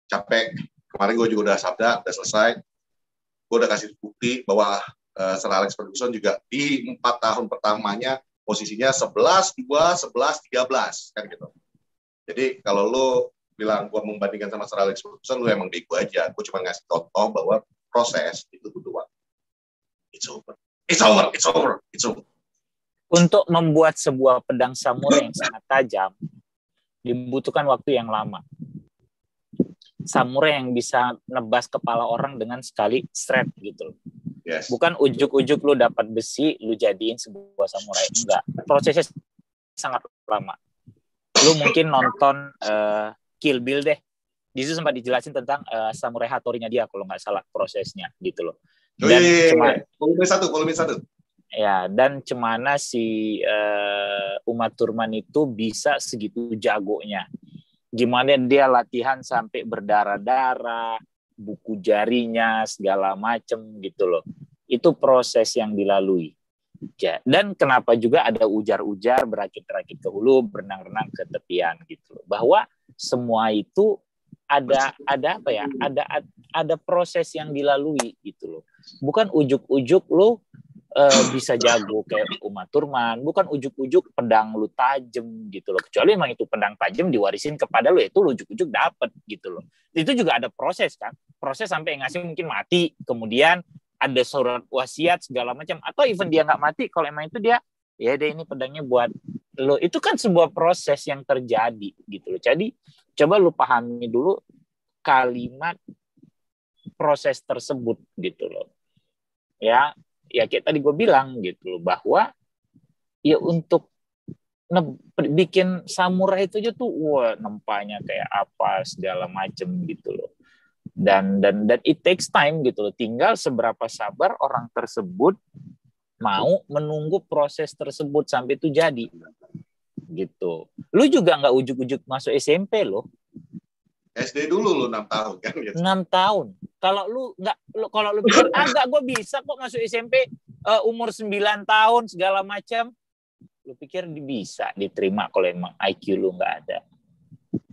capek. Kemarin gue juga udah sabda, udah selesai. Gue udah kasih bukti bahwa uh, Sir Alex Ferguson juga di empat tahun pertamanya posisinya 11, 2, 11, 13 kan gitu. Jadi kalau lo bilang gue membandingkan sama Sir Alex Ferguson, lo emang bego aja. Gue cuma ngasih contoh bahwa proses itu butuh waktu. It's over. It's over. It's over. It's over. Untuk membuat sebuah pedang samurai yang sangat tajam, dibutuhkan waktu yang lama. Samurai yang bisa nebas kepala orang dengan sekali straight gitu Yes. Bukan ujuk-ujuk lu dapat besi, lu jadiin sebuah samurai. Enggak. Prosesnya sangat lama. Lu mungkin nonton uh, Kill Bill deh. Di situ sempat dijelasin tentang uh, samurai Hattori-nya dia kalau nggak salah prosesnya gitu loh. Dan oh, iya, iya, cuma volume satu, volume satu. Ya, dan cemana si uh, Uma Turman itu bisa segitu jagonya. Gimana dia latihan sampai berdarah-darah, buku jarinya segala macem gitu loh. Itu proses yang dilalui. Dan kenapa juga ada ujar-ujar berakit-rakit ke hulu, berenang-renang ke tepian gitu loh. Bahwa semua itu ada ada apa ya? Ada ada proses yang dilalui gitu loh. Bukan ujuk-ujuk lo uh, bisa jago kayak Uma Turman, bukan ujuk-ujuk pedang lu tajem gitu loh. Kecuali emang itu pedang tajem diwarisin kepada lu, itu lu ujuk-ujuk dapet gitu loh. Itu juga ada proses kan, proses sampai ngasih mungkin mati, kemudian ada surat wasiat segala macam, atau even dia nggak mati, kalau emang itu dia ya deh ini pedangnya buat lo itu kan sebuah proses yang terjadi gitu loh. Jadi coba lu pahami dulu kalimat proses tersebut gitu loh. Ya, ya kayak tadi gue bilang gitu loh bahwa ya untuk bikin samurai itu aja tuh wah nempanya kayak apa segala macem gitu loh dan dan dan it takes time gitu loh tinggal seberapa sabar orang tersebut mau menunggu proses tersebut sampai itu jadi gitu lu juga nggak ujuk-ujuk masuk SMP loh SD dulu lu enam tahun kan gitu. 6 tahun. Kalau lu nggak kalau lu bilang agak gue bisa kok masuk SMP uh, eh, umur 9 tahun segala macam. Lu pikir bisa diterima kalau emang IQ lu nggak ada.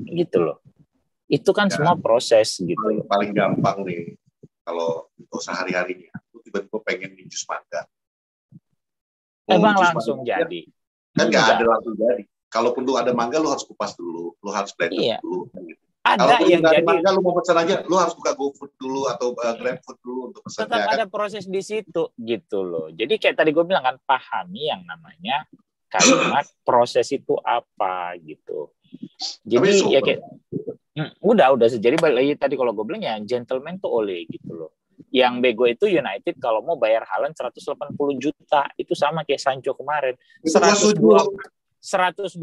Gitu loh. Itu kan ya, semua proses gitu paling, Paling gampang nih kalau untuk sehari-harinya lu tiba-tiba pengen ninjus manga. Emang langsung jadi. Kan nggak ada langsung jadi. Kalaupun lu ada mangga, lu harus kupas dulu, lu harus blend iya. dulu. Kan gitu. Ada Kalau yang jadi mangga, lu mau pesan aja, lu harus buka GoFood dulu atau uh, GrabFood dulu untuk pesan. Tetap kan? ada proses di situ gitu loh. Jadi kayak tadi gue bilang kan pahami yang namanya kalimat proses itu apa gitu. Jadi ya kayak hmm, udah udah jadi balik lagi tadi kalau gue bilang ya gentleman tuh oleh gitu loh. Yang bego itu United kalau mau bayar Haaland 180 juta itu sama kayak Sancho kemarin. 120 120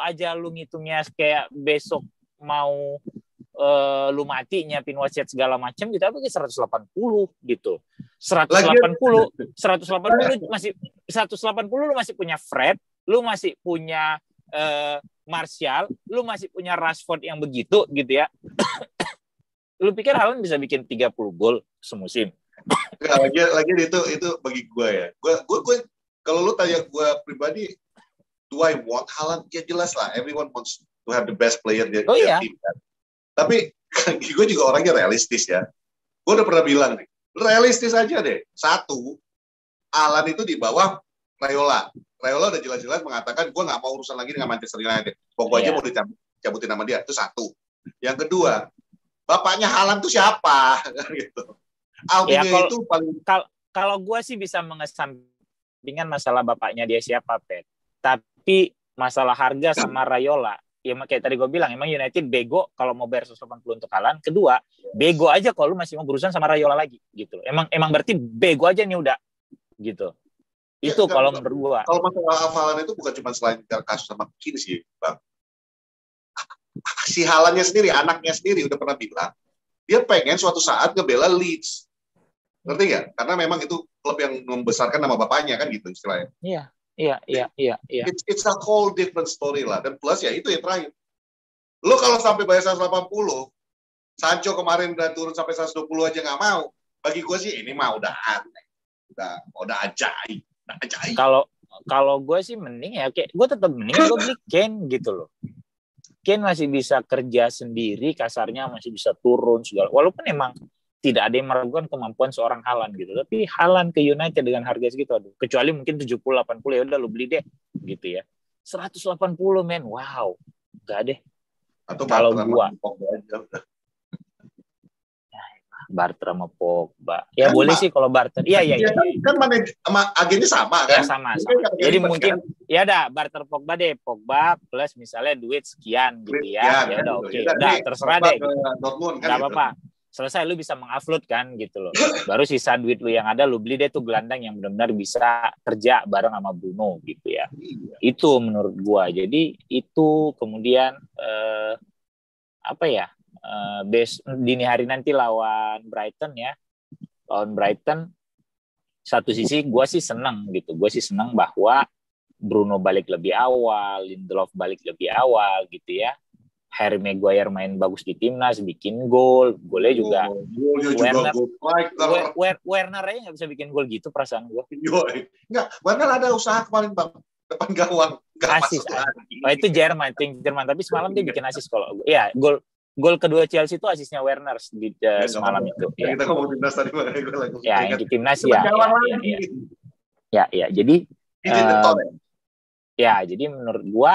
aja lu ngitungnya kayak besok mau uh, lu mati nyiapin wasiat segala macam gitu tapi 180 gitu. 180 180 masih 180 lu masih punya Fred, lu masih punya uh, Martial, lu masih punya Rashford yang begitu gitu ya. Lu pikir Haaland bisa bikin 30 gol semusim? Enggak, lagi lagi itu itu bagi gue ya. Gue gue gue kalau lu tanya gue pribadi do I want Haaland? Ya jelas lah, everyone wants to have the best player di oh, iya. tim kan. Tapi gue juga orangnya realistis ya. Gue udah pernah bilang nih, realistis aja deh. Satu, Alan itu di bawah Rayola. Rayola udah jelas-jelas mengatakan gue nggak mau urusan lagi dengan Manchester United. Pokoknya yeah. mau dicabutin nama dia. Itu satu. Yang kedua, bapaknya Halan tuh siapa? gitu. Albino ya, itu paling kalau kalau gue sih bisa mengesampingkan masalah bapaknya dia siapa, Pet. Tapi masalah harga sama Rayola, ya kayak tadi gue bilang, emang United bego kalau mau bayar 180 untuk Halan. Kedua, bego aja kalau lu masih mau berurusan sama Rayola lagi, gitu. Emang emang berarti bego aja nih udah, gitu. Ya, itu kalau menurut gua. Kalau masalah hafalan itu bukan cuma selain kasus sama Kini sih, Bang. Si Halannya sendiri, anaknya sendiri udah pernah bilang, dia pengen suatu saat ngebela Leeds. Ngerti nggak? Karena memang itu klub yang membesarkan nama bapaknya kan gitu istilahnya. Iya, iya, iya, iya. iya. It's, it's a whole different story lah. Dan plus ya itu yang terakhir. Lo kalau sampai bayar 180, Sancho kemarin udah turun sampai 120 aja nggak mau. Bagi gue sih ini mah udah aneh. Udah, udah ajaib. Kalau kalau gue sih mending ya kayak gue tetap mending gue beli Ken gitu loh. Ken masih bisa kerja sendiri, kasarnya masih bisa turun segala. Walaupun emang tidak ada yang meragukan kemampuan seorang Halan gitu. Tapi Halan ke United dengan harga segitu aduh. Kecuali mungkin 70 80 ya udah lu beli deh gitu ya. 180 men. Wow. Enggak deh. Atau kalau gua barter sama Pogba. Ya kan, boleh sih kalau barter. Iya iya iya. Kan, kan mana sama agennya sama kan? Ya, sama. sama. Jadi mungkin kan? ya ada barter Pogba deh. Pogba plus misalnya duit sekian gitu ya. Ya udah oke. Udah terserah deh. Dortmund kan. Gitu. apa-apa. Selesai lu bisa mengupload kan gitu loh. Baru sisa duit lu yang ada lu beli deh tuh gelandang yang benar-benar bisa kerja bareng sama Bruno gitu ya. Iya. Itu menurut gua. Jadi itu kemudian eh, apa ya? Uh, base dini hari nanti lawan Brighton ya. Lawan Brighton satu sisi gue sih seneng gitu. Gue sih seneng bahwa Bruno balik lebih awal Lindelof balik lebih awal gitu ya. Harry Maguire main bagus di timnas bikin gol. Golnya juga oh, Werner Werner, Werner aja nggak bisa bikin gol gitu perasaan gue nggak Werner ada usaha kemarin bang. Depan gawang. Asis. oh, itu Jerman tim Jerman. Tapi semalam dia bikin asis kalau ya gol gol kedua Chelsea itu asisnya Werner di uh, semalam itu. Ya. Kita ngomong timnas tadi Ya, yang di timnas ya. Ya, ya, ya. ya, ya. Jadi uh, ya, jadi menurut gua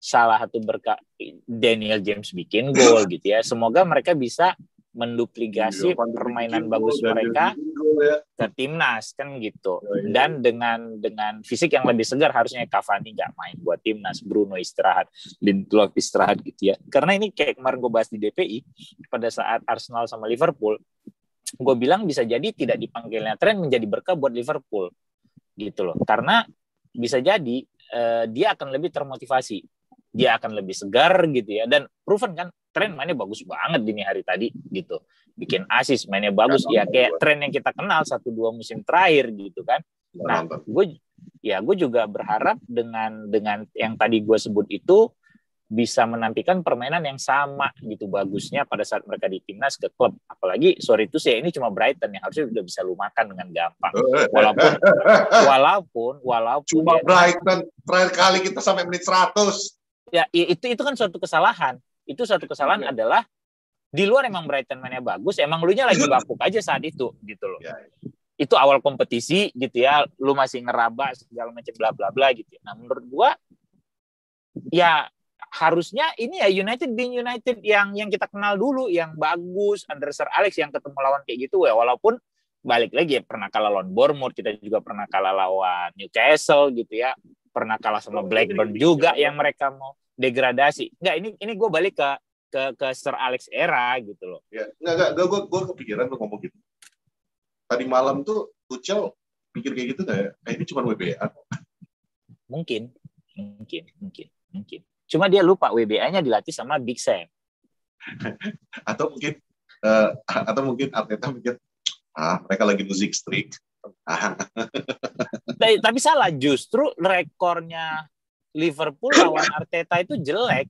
salah satu berkah Daniel James bikin gol gitu ya. Semoga mereka bisa menduplikasi iya, permainan bagus mereka ya. ke timnas kan gitu oh, iya. dan dengan dengan fisik yang lebih segar harusnya Cavani nggak main buat timnas Bruno istirahat Lindelof istirahat gitu ya karena ini kayak kemarin gue bahas di DPI pada saat Arsenal sama Liverpool gue bilang bisa jadi tidak dipanggilnya tren menjadi berkah buat Liverpool gitu loh karena bisa jadi uh, dia akan lebih termotivasi dia akan lebih segar gitu ya dan proven kan tren mainnya bagus banget dini hari tadi gitu. Bikin asis mainnya bagus. Ya, kayak tren yang kita kenal satu dua musim terakhir gitu kan. Nah gue ya gue juga berharap dengan dengan yang tadi gue sebut itu bisa menampilkan permainan yang sama gitu bagusnya pada saat mereka di timnas ke klub. Apalagi sorry itu sih ini cuma Brighton yang harusnya udah bisa lu makan dengan gampang. Walaupun walaupun walaupun cuma ya, Brighton terakhir kali kita sampai menit 100 ya itu itu kan suatu kesalahan itu satu kesalahan ya. adalah di luar emang Brighton mainnya bagus, emang lu nya lagi bapuk aja saat itu gitu loh. Ya. itu awal kompetisi gitu ya, lu masih ngeraba segala macam bla bla bla gitu. Nah menurut gua ya harusnya ini ya United being United yang yang kita kenal dulu yang bagus under Sir Alex yang ketemu lawan kayak gitu ya walaupun balik lagi ya pernah kalah lawan Bournemouth kita juga pernah kalah lawan Newcastle gitu ya pernah kalah sama Blackburn juga yang mereka mau degradasi. Enggak ini ini gue balik ke ke ke Sir Alex era gitu loh. Ya enggak enggak gue gue kepikiran lu ngomong gitu. Tadi malam tuh Tuchel pikir kayak gitu kayak eh, ini cuma WBA mungkin mungkin mungkin mungkin. Cuma dia lupa WBA-nya dilatih sama Big Sam. Atau mungkin uh, atau mungkin Arteta mikir ah mereka lagi music streak. Tapi, tapi salah justru rekornya Liverpool lawan Arteta itu jelek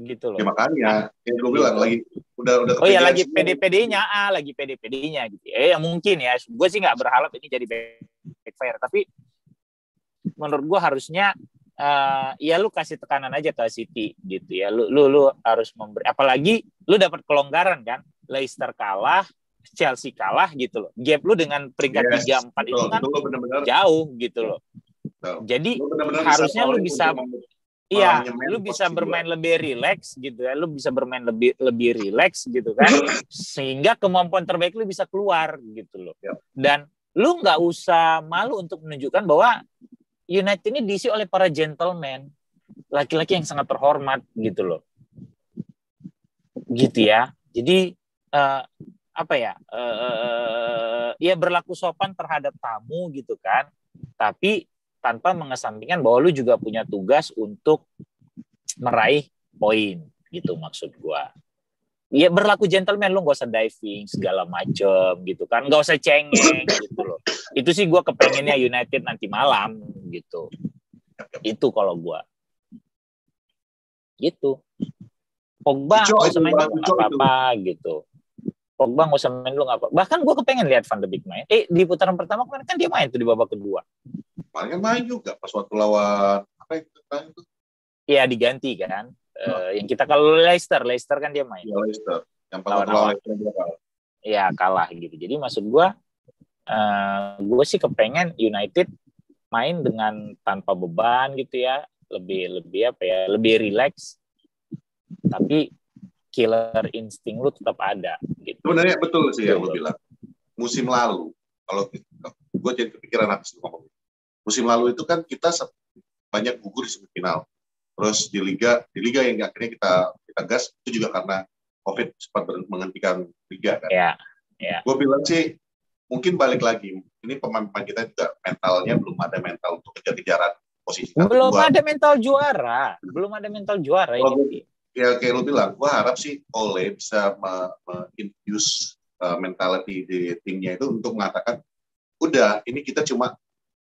gitu loh. Ya makanya, ya gue bilang lagi udah udah Oh iya lagi PD-PD-nya, ah lagi PD-PD-nya gitu. Eh ya mungkin ya, gue sih nggak berharap ini jadi backfire, tapi menurut gue harusnya uh, ya lu kasih tekanan aja ke City gitu ya. Lu lu lu harus memberi apalagi lu dapat kelonggaran kan. Leicester kalah, Chelsea kalah gitu loh. Gap lu dengan peringkat tiga yes, empat itu kan bener -bener. jauh gitu loh. Betul. Jadi bener -bener harusnya lu bisa Iya, lu bisa bermain juga. lebih rileks gitu ya. Lu bisa bermain lebih lebih rileks gitu kan. Sehingga kemampuan terbaik lu bisa keluar gitu loh. Ya. Dan lu nggak usah malu untuk menunjukkan bahwa United ini diisi oleh para gentleman, laki-laki yang sangat terhormat gitu loh. Gitu ya. Jadi uh, apa ya? Uh, ya berlaku sopan terhadap tamu gitu kan. Tapi tanpa mengesampingkan bahwa lu juga punya tugas untuk meraih poin gitu maksud gua. Ya berlaku gentleman lu gak usah diving segala macem gitu kan, gak usah cengeng gitu loh. Itu sih gua kepengennya United nanti malam gitu. Itu kalau gua. Gitu. Pogba gak usah main apa-apa gitu. Pogba gak usah main lu apa. Bahkan gua kepengen lihat Van de Beek main. Eh di putaran pertama kemarin kan dia main tuh di babak kedua paling kan main juga pas waktu lawan apa itu Iya diganti kan. Uh, yang kita kalau Leicester, Leicester kan dia main. Iya Leicester. Yang lawan lawan Leicester dia kalah. Iya kalah gitu. Jadi maksud gua uh, gue sih kepengen United main dengan tanpa beban gitu ya, lebih lebih apa ya, lebih relax. Tapi killer insting lu tetap ada gitu. Sebenarnya betul sih yang lu bilang. Musim lalu kalau gue jadi kepikiran habis ngomong musim lalu itu kan kita banyak gugur di semifinal. Terus di liga di liga yang akhirnya kita kita gas itu juga karena COVID sempat menghentikan liga kan. Iya. Ya. Gue bilang sih mungkin balik lagi. Ini pemain-pemain kita juga mentalnya belum ada mental untuk kejar-kejaran posisi. Belum ada mental juara. Belum ada mental juara ini. Ya kayak lu bilang, gue harap sih Ole bisa me-infuse uh, mentality di timnya itu untuk mengatakan, udah ini kita cuma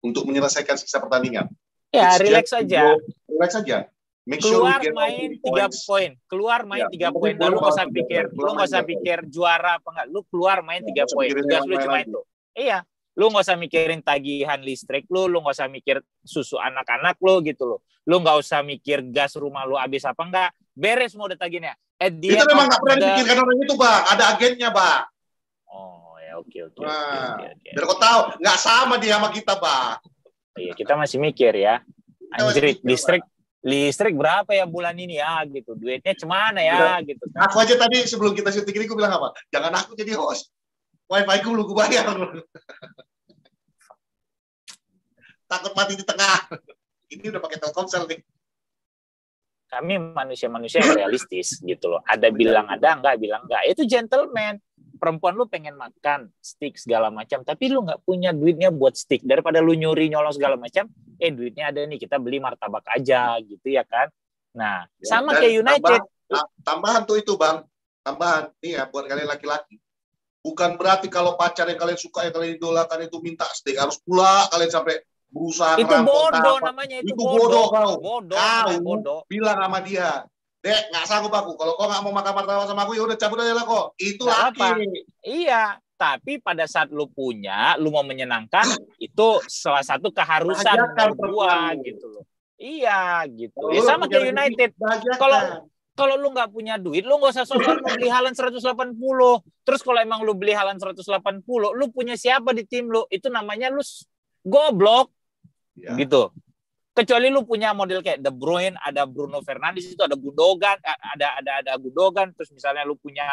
untuk menyelesaikan sisa pertandingan. Ya, relax saja. Relax saja. Make keluar sure main tiga poin, keluar main ya, tiga poin. Dan lu nggak usah pikir, lu nggak usah pikir juara apa enggak. Lu keluar main tiga poin. Tugas lu cuma itu. Iya, lu nggak usah mikirin tagihan listrik lu, lu nggak usah mikir susu anak-anak lu gitu loh. Lu nggak usah mikir gas rumah lu habis apa enggak. Beres mau udah tagihannya. Eh, itu memang nggak pernah dipikirkan orang itu, Bang. Ada agennya, Bang. Oh, oke oke. Nah, oke, oke. Biar kau tahu, nggak sama dia sama kita, Pak. Iya, kita masih mikir ya. Anjir, listrik listrik berapa ya bulan ini ya gitu. Duitnya cemana ya Udah. gitu. Kan. Aku aja tadi sebelum kita syuting ini aku bilang apa? Jangan aku jadi host. Wifi ku belum gue bayar. Takut mati di tengah. Ini udah pakai Telkomsel nih. Kami manusia-manusia yang realistis gitu loh. Ada bilang ada, enggak bilang enggak. Itu gentleman. Perempuan lu pengen makan stick segala macam tapi lu nggak punya duitnya buat stick. Daripada lu nyuri nyolong segala macam eh duitnya ada nih kita beli martabak aja gitu ya kan? Nah ya, sama kayak United. tambah, tambahan tuh itu bang. Tambahan. Nih ya buat kalian laki-laki. Bukan berarti kalau pacar yang kalian suka yang kalian idolakan itu minta stick. Harus pula kalian sampai berusaha itu bodoh namanya itu, itu bodoh, bodoh kau bodoh, kau bodoh. bilang sama dia Dek, nggak sanggup aku. Kalau kau nggak mau makan martabak sama aku, ya udah cabut aja lah kok. Itu laki. Apa. Iya, tapi pada saat lu punya, lu mau menyenangkan, itu salah satu keharusan gua gitu loh. Iya, gitu. ya sama kayak United. Kalau kalau lu nggak punya duit, lu nggak usah sok mau beli Halan 180. Terus kalau emang lu beli Halan 180, lu punya siapa di tim lu? Itu namanya lu goblok. Ya. Gitu. Kecuali lu punya model kayak De Bruyne, ada Bruno Fernandes itu ada Gundogan, ada ada ada Gundogan, terus misalnya lu punya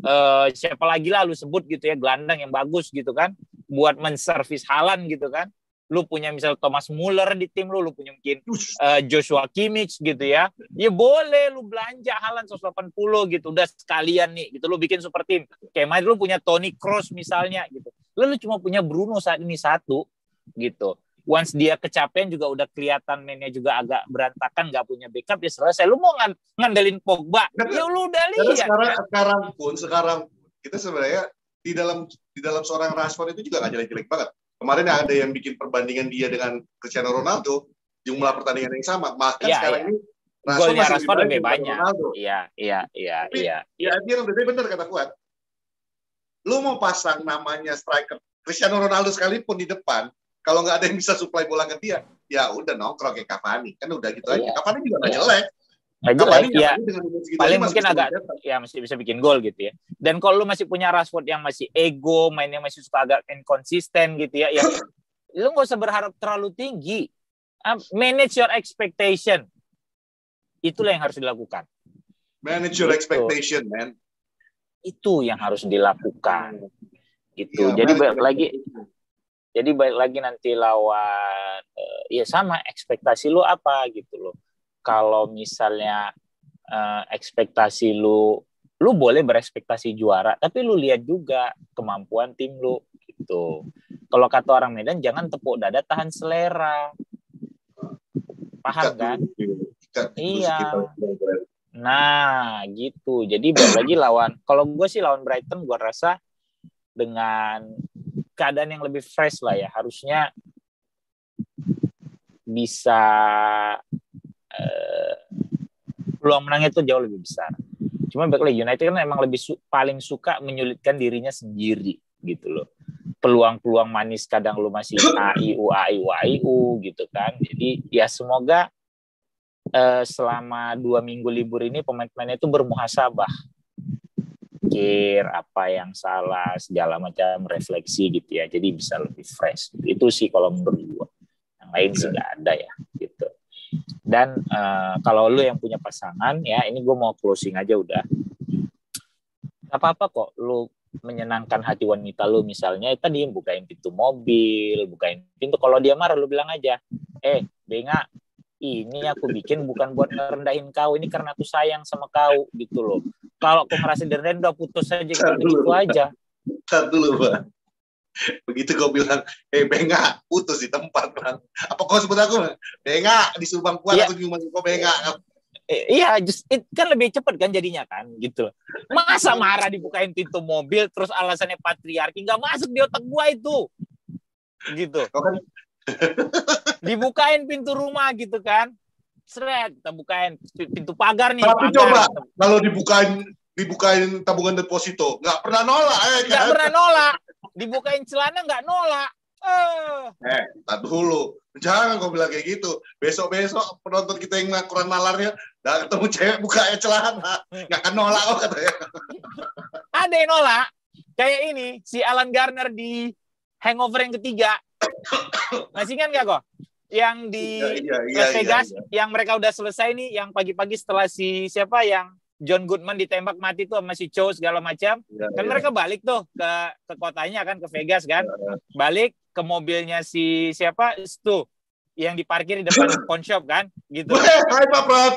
uh, siapa lagi lah lu sebut gitu ya, gelandang yang bagus gitu kan, buat menservis Halan gitu kan lu punya misal Thomas Muller di tim lu, lu punya mungkin uh, Joshua Kimmich gitu ya. Ya boleh lu belanja Halan 180 gitu. Udah sekalian nih gitu lu bikin super tim. Kayak main lu punya Tony Kroos misalnya gitu. Lu, lu cuma punya Bruno saat ini satu gitu. Once dia kecapean juga udah kelihatan mainnya juga agak berantakan, nggak punya backup ya selesai. Lu mau ngandelin Pogba, ya lu udah lihat. Sekarang, ya. sekarang pun, sekarang kita sebenarnya di dalam di dalam seorang Rashford itu juga nggak jelek-jelek banget Kemarin ada yang bikin perbandingan dia dengan Cristiano Ronaldo, jumlah pertandingan yang sama. Bahkan ya, sekarang ya. ini golnya Rashford lebih banyak. Iya, iya, iya, iya. Ya, dia udah benar kata kuat. Lu mau pasang namanya striker Cristiano Ronaldo sekalipun di depan, kalau nggak ada yang bisa supply bola ke dia, ya udah nongkrong kayak Cavani. Kan udah gitu iya. aja. Cavani juga nggak jelek. Nggak jelek, ya. Paling mungkin agak, ya masih bisa bikin gol gitu ya. Dan kalau lu masih punya Rashford yang masih ego, mainnya masih suka agak inconsistent gitu ya, ya lu nggak usah berharap terlalu tinggi. Manage your expectation. Itulah yang harus dilakukan. Manage your gitu. expectation, man. Itu yang harus dilakukan. Gitu. Ya, Jadi lagi jadi baik lagi nanti lawan uh, ya sama ekspektasi lu apa gitu loh. Kalau misalnya uh, ekspektasi lu lu boleh berekspektasi juara tapi lu lihat juga kemampuan tim lu gitu. Kalau kata orang Medan jangan tepuk dada tahan selera. Paham kan? iya. nah gitu. Jadi balik lagi lawan kalau gue sih lawan Brighton gue rasa dengan keadaan yang lebih fresh lah ya harusnya bisa eh, peluang menangnya itu jauh lebih besar. Cuma baiklah United kan emang lebih su paling suka menyulitkan dirinya sendiri gitu loh. Peluang-peluang manis kadang lu masih AIU AIU AIU gitu kan. Jadi ya semoga eh, selama dua minggu libur ini pemain-pemainnya itu bermuhasabah pikir apa yang salah segala macam refleksi gitu ya. Jadi bisa lebih fresh. Itu sih kalau menurut gua. Yang lain sih nggak ada ya gitu. Dan uh, kalau lu yang punya pasangan ya, ini gue mau closing aja udah. Gak apa-apa kok lu menyenangkan hati wanita lu. Misalnya tadi bukain pintu mobil, bukain pintu. Kalau dia marah lu bilang aja, eh benga ini aku bikin bukan buat ngerendahin kau, ini karena aku sayang sama kau gitu loh. Kalau kau merasa direndahin udah putus aja gitu aja. Tar dulu, Pak begitu kau bilang eh benga putus di tempat bang apa kau sebut aku benga di Subang kuat yeah. aku cuma kau benga Iya, just it kan lebih cepat kan jadinya kan gitu. Masa marah dibukain pintu mobil terus alasannya patriarki nggak masuk di otak gua itu. Gitu. Kan? Dibukain pintu rumah gitu kan. Seret, kita bukain pintu pagar nih. Tapi pagar. coba kalau dibukain dibukain tabungan deposito nggak pernah nolak eh, kan? nggak pernah nolak dibukain celana nggak nolak. Uh. Eh, tak dulu. Jangan kau bilang kayak gitu. Besok-besok penonton kita yang kurang nalarnya, dah ketemu cewek buka ya celana. Nggak akan nolak kok katanya. Ada yang nolak. Kayak ini, si Alan Garner di Hangover yang ketiga. Masih ingat nggak kok? Yang di iya, iya, iya, Las Vegas, iya, iya. yang mereka udah selesai nih, yang pagi-pagi setelah si siapa yang John Goodman ditembak mati tuh sama si Cho segala macam. Ya, kan ya. mereka balik tuh ke ke kotanya kan ke Vegas kan. Ya. Balik ke mobilnya si siapa? Stu yang diparkir di depan pawn shop kan gitu. Hai Pak Prot.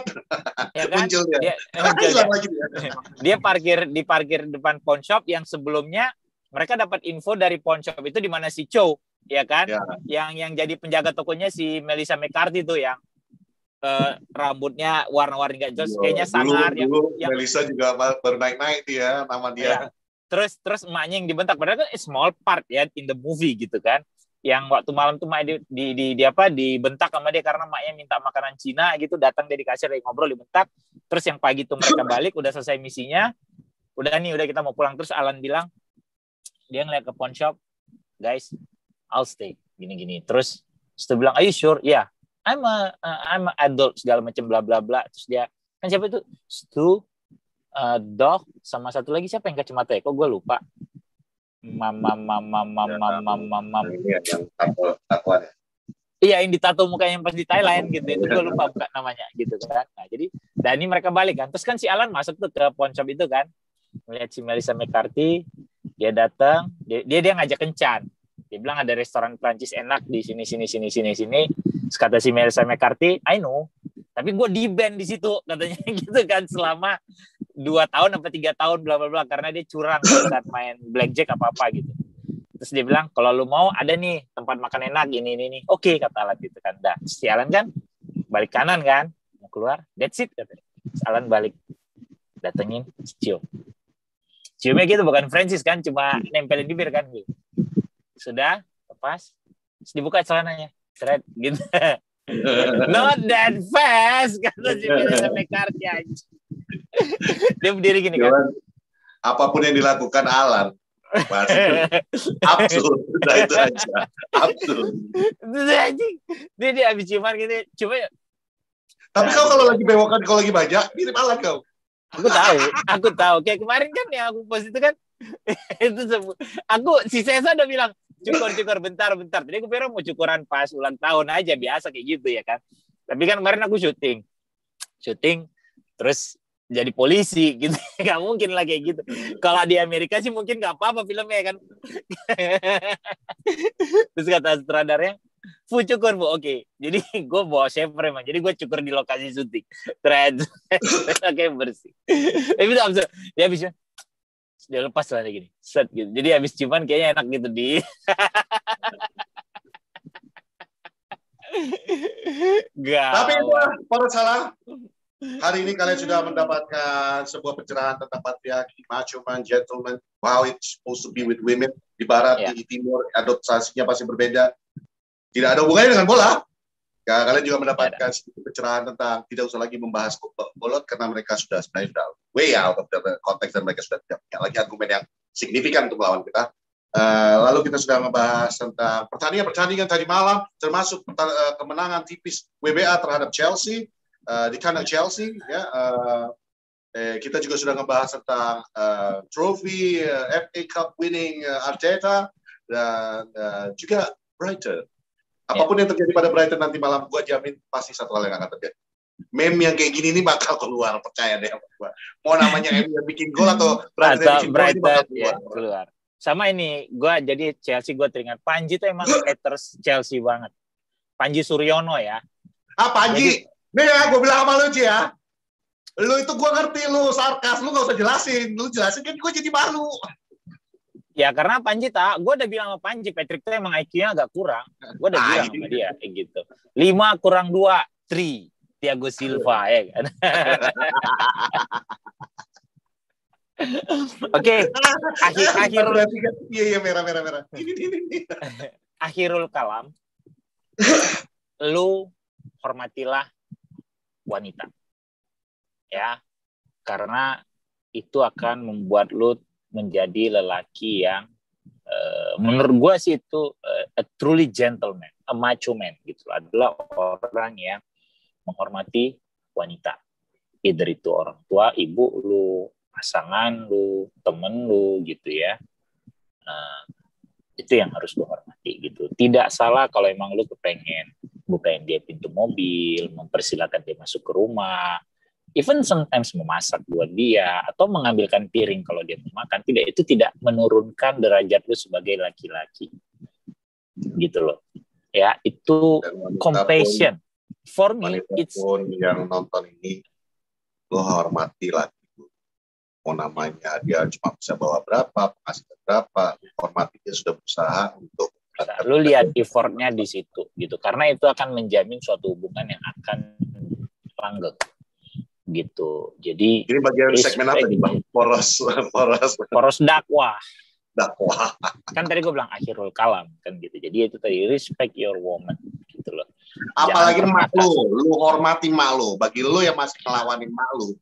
Ya kan? Muncul dia. Dia, dia, dia parkir di parkir depan pawn shop yang sebelumnya mereka dapat info dari pawn shop itu di mana si Cho ya kan? Ya. Yang yang jadi penjaga tokonya si Melissa McCarthy tuh yang uh, rambutnya warna-warni gak jelas, kayaknya sangar. Dulu, yang, dulu yang, Melisa juga baru naik-naik dia nama dia. Ya. Terus terus emaknya yang dibentak, padahal kan small part ya in the movie gitu kan. Yang waktu malam tuh di, di, di, di apa dibentak sama dia karena maknya minta makanan Cina gitu, datang dia dikasih lagi ngobrol dibentak. Terus yang pagi tuh mereka balik, udah selesai misinya, udah nih udah kita mau pulang terus Alan bilang dia ngeliat ke pawn shop, guys, I'll stay. Gini-gini. Terus terus dia bilang, are you sure? Ya, yeah. I'm a uh, I'm a adult segala macam bla bla bla. Terus dia kan siapa itu? Stu uh, Dog sama satu lagi siapa yang kacamata ya? Kok gue lupa? Mama mama mama mama mama Ini yang tato tatoan ya. Iya yang ditato mukanya yang pas di Thailand gitu. Itu gue lupa buka namanya gitu kan. Nah jadi dan ini mereka balik kan. Terus kan si Alan masuk tuh ke pawn shop itu kan. Melihat si Melissa McCarthy dia datang dia, dia dia ngajak kencan dia bilang ada restoran Prancis enak di sini sini sini sini sini. Kata si Melissa McCarthy I know. Tapi gue di band di situ katanya gitu kan selama dua tahun sampai tiga tahun bla bla bla karena dia curang saat main blackjack apa apa gitu. Terus dia bilang kalau lu mau ada nih tempat makan enak ini ini ini. Oke kata Alan gitu kan. Dah si Alan kan balik kanan kan mau keluar that's it kata Terus Alan balik datengin cium ciumnya gitu bukan Francis kan cuma nempelin bibir kan gitu sudah lepas. Terus dibuka celananya. Thread gitu. Not that fast kata si Melissa McCarthy aja dia berdiri gini kan. Apa pun yang dilakukan Alan pasti. Absurd. Udah itu aja. Absurd. Terus anjing. Dia dia habis ciuman gitu. Cuma tapi kau kalau lagi bewokan kalau lagi banyak mirip Alan kau. aku tahu aku tahu. Kayak kemarin kan yang aku post itu kan itu sebut aku si Sesa udah bilang cukur cukur bentar bentar jadi aku pikir mau cukuran pas ulang tahun aja biasa kayak gitu ya kan tapi kan kemarin aku syuting syuting terus jadi polisi gitu nggak mungkin lah kayak gitu kalau di Amerika sih mungkin nggak apa-apa filmnya kan terus kata sutradaranya Fu cukur bu, oke. Jadi gue bawa shaver emang. Jadi gue cukur di lokasi syuting. Thread, oke bersih. Tapi itu absurd. Dia habisnya dia lepas lah gini, set gitu. Jadi habis ciuman kayaknya enak gitu di. Gak. tapi itu para salah hari ini kalian sudah mendapatkan sebuah pencerahan tentang patriarki macho man gentleman how it's supposed to be with women di barat Ya. di timur adoptasinya pasti berbeda tidak ada hubungannya dengan bola Ya, kalian juga mendapatkan sedikit pencerahan tentang tidak usah lagi membahas bolot karena mereka sudah sebenarnya sudah way out of the konteks dan mereka sudah tidak punya lagi argumen yang signifikan untuk melawan kita. Eh, lalu kita sudah membahas tentang pertandingan-pertandingan tadi malam, termasuk eh, kemenangan tipis WBA terhadap Chelsea eh, di kandang Chelsea. Ya, eh, eh, kita juga sudah membahas tentang eh, trofi eh, FA Cup winning eh, Arteta dan eh, juga Brighton. Apa pun yang terjadi pada Brighton nanti malam, gua jamin pasti satu hal yang akan terjadi. Meme yang kayak gini ini bakal keluar, percaya deh. gua. Mau namanya MU yang bikin gol atau Brighton yang Atau bikin gol bakal keluar. ya, keluar. Sama ini, gue jadi Chelsea gue teringat Panji tuh emang haters Chelsea banget. Panji Suryono ya. Ah, Panji. Nih ya, gue bilang sama lu, Ci ya. Lu itu gue ngerti, lu sarkas. Lu gak usah jelasin. Lu jelasin kan gue jadi malu. Ya karena Panji tak, gue udah bilang sama Panji, Patrick tuh emang IQ-nya agak kurang. Gue udah Ah, bilang ini. sama dia kayak gitu. Lima kurang dua, three. Thiago Silva ya kan. Oke, akhir akhir kan, iya, iya, merah, merah, merah. Ini, ini, ini. akhirul kalam. lu hormatilah wanita. Ya. Karena itu akan membuat lu menjadi lelaki yang eh, menurut gua sih itu eh, a truly gentleman, a macho man gitu adalah orang yang menghormati wanita. Either itu orang tua, ibu lu, pasangan lu, temen lu gitu ya. Nah, itu yang harus lu hormati gitu. Tidak salah kalau emang lu kepengen bukain dia pintu mobil, mempersilahkan dia masuk ke rumah, even sometimes memasak buat dia atau mengambilkan piring kalau dia mau makan. Tidak itu tidak menurunkan derajat lu sebagai laki-laki. Gitu loh. Ya, itu compassion. For me, it's yang nonton ini, lo hormati lah. Mau namanya dia cuma bisa bawa berapa, penghasilan berapa, hormati dia sudah berusaha untuk lu lihat effortnya di situ gitu karena itu akan menjamin suatu hubungan yang akan langgeng gitu jadi Ini bagian segmen apa nih bang? Poros, poros poros dakwah dakwah. kan tadi gue bilang akhirul kalam kan gitu jadi itu tadi respect your woman gitu Apalagi mak lu, lu hormati mak lu. Bagi lu yang masih ngelawanin mak lu,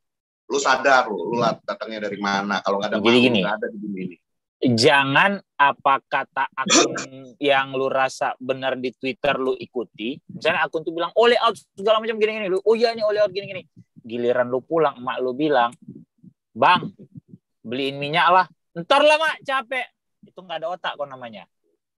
lu sadar lu, lu lah datangnya dari mana. Kalau nggak ada Jadi mak gini. ada di dunia ini. jangan apa kata akun yang lu rasa benar di Twitter lu ikuti misalnya akun tuh bilang oleh out segala macam gini-gini lu oh iya ini oleh out gini-gini giliran lu pulang emak lu bilang bang beliin minyak lah ntar lah mak capek itu nggak ada otak kok namanya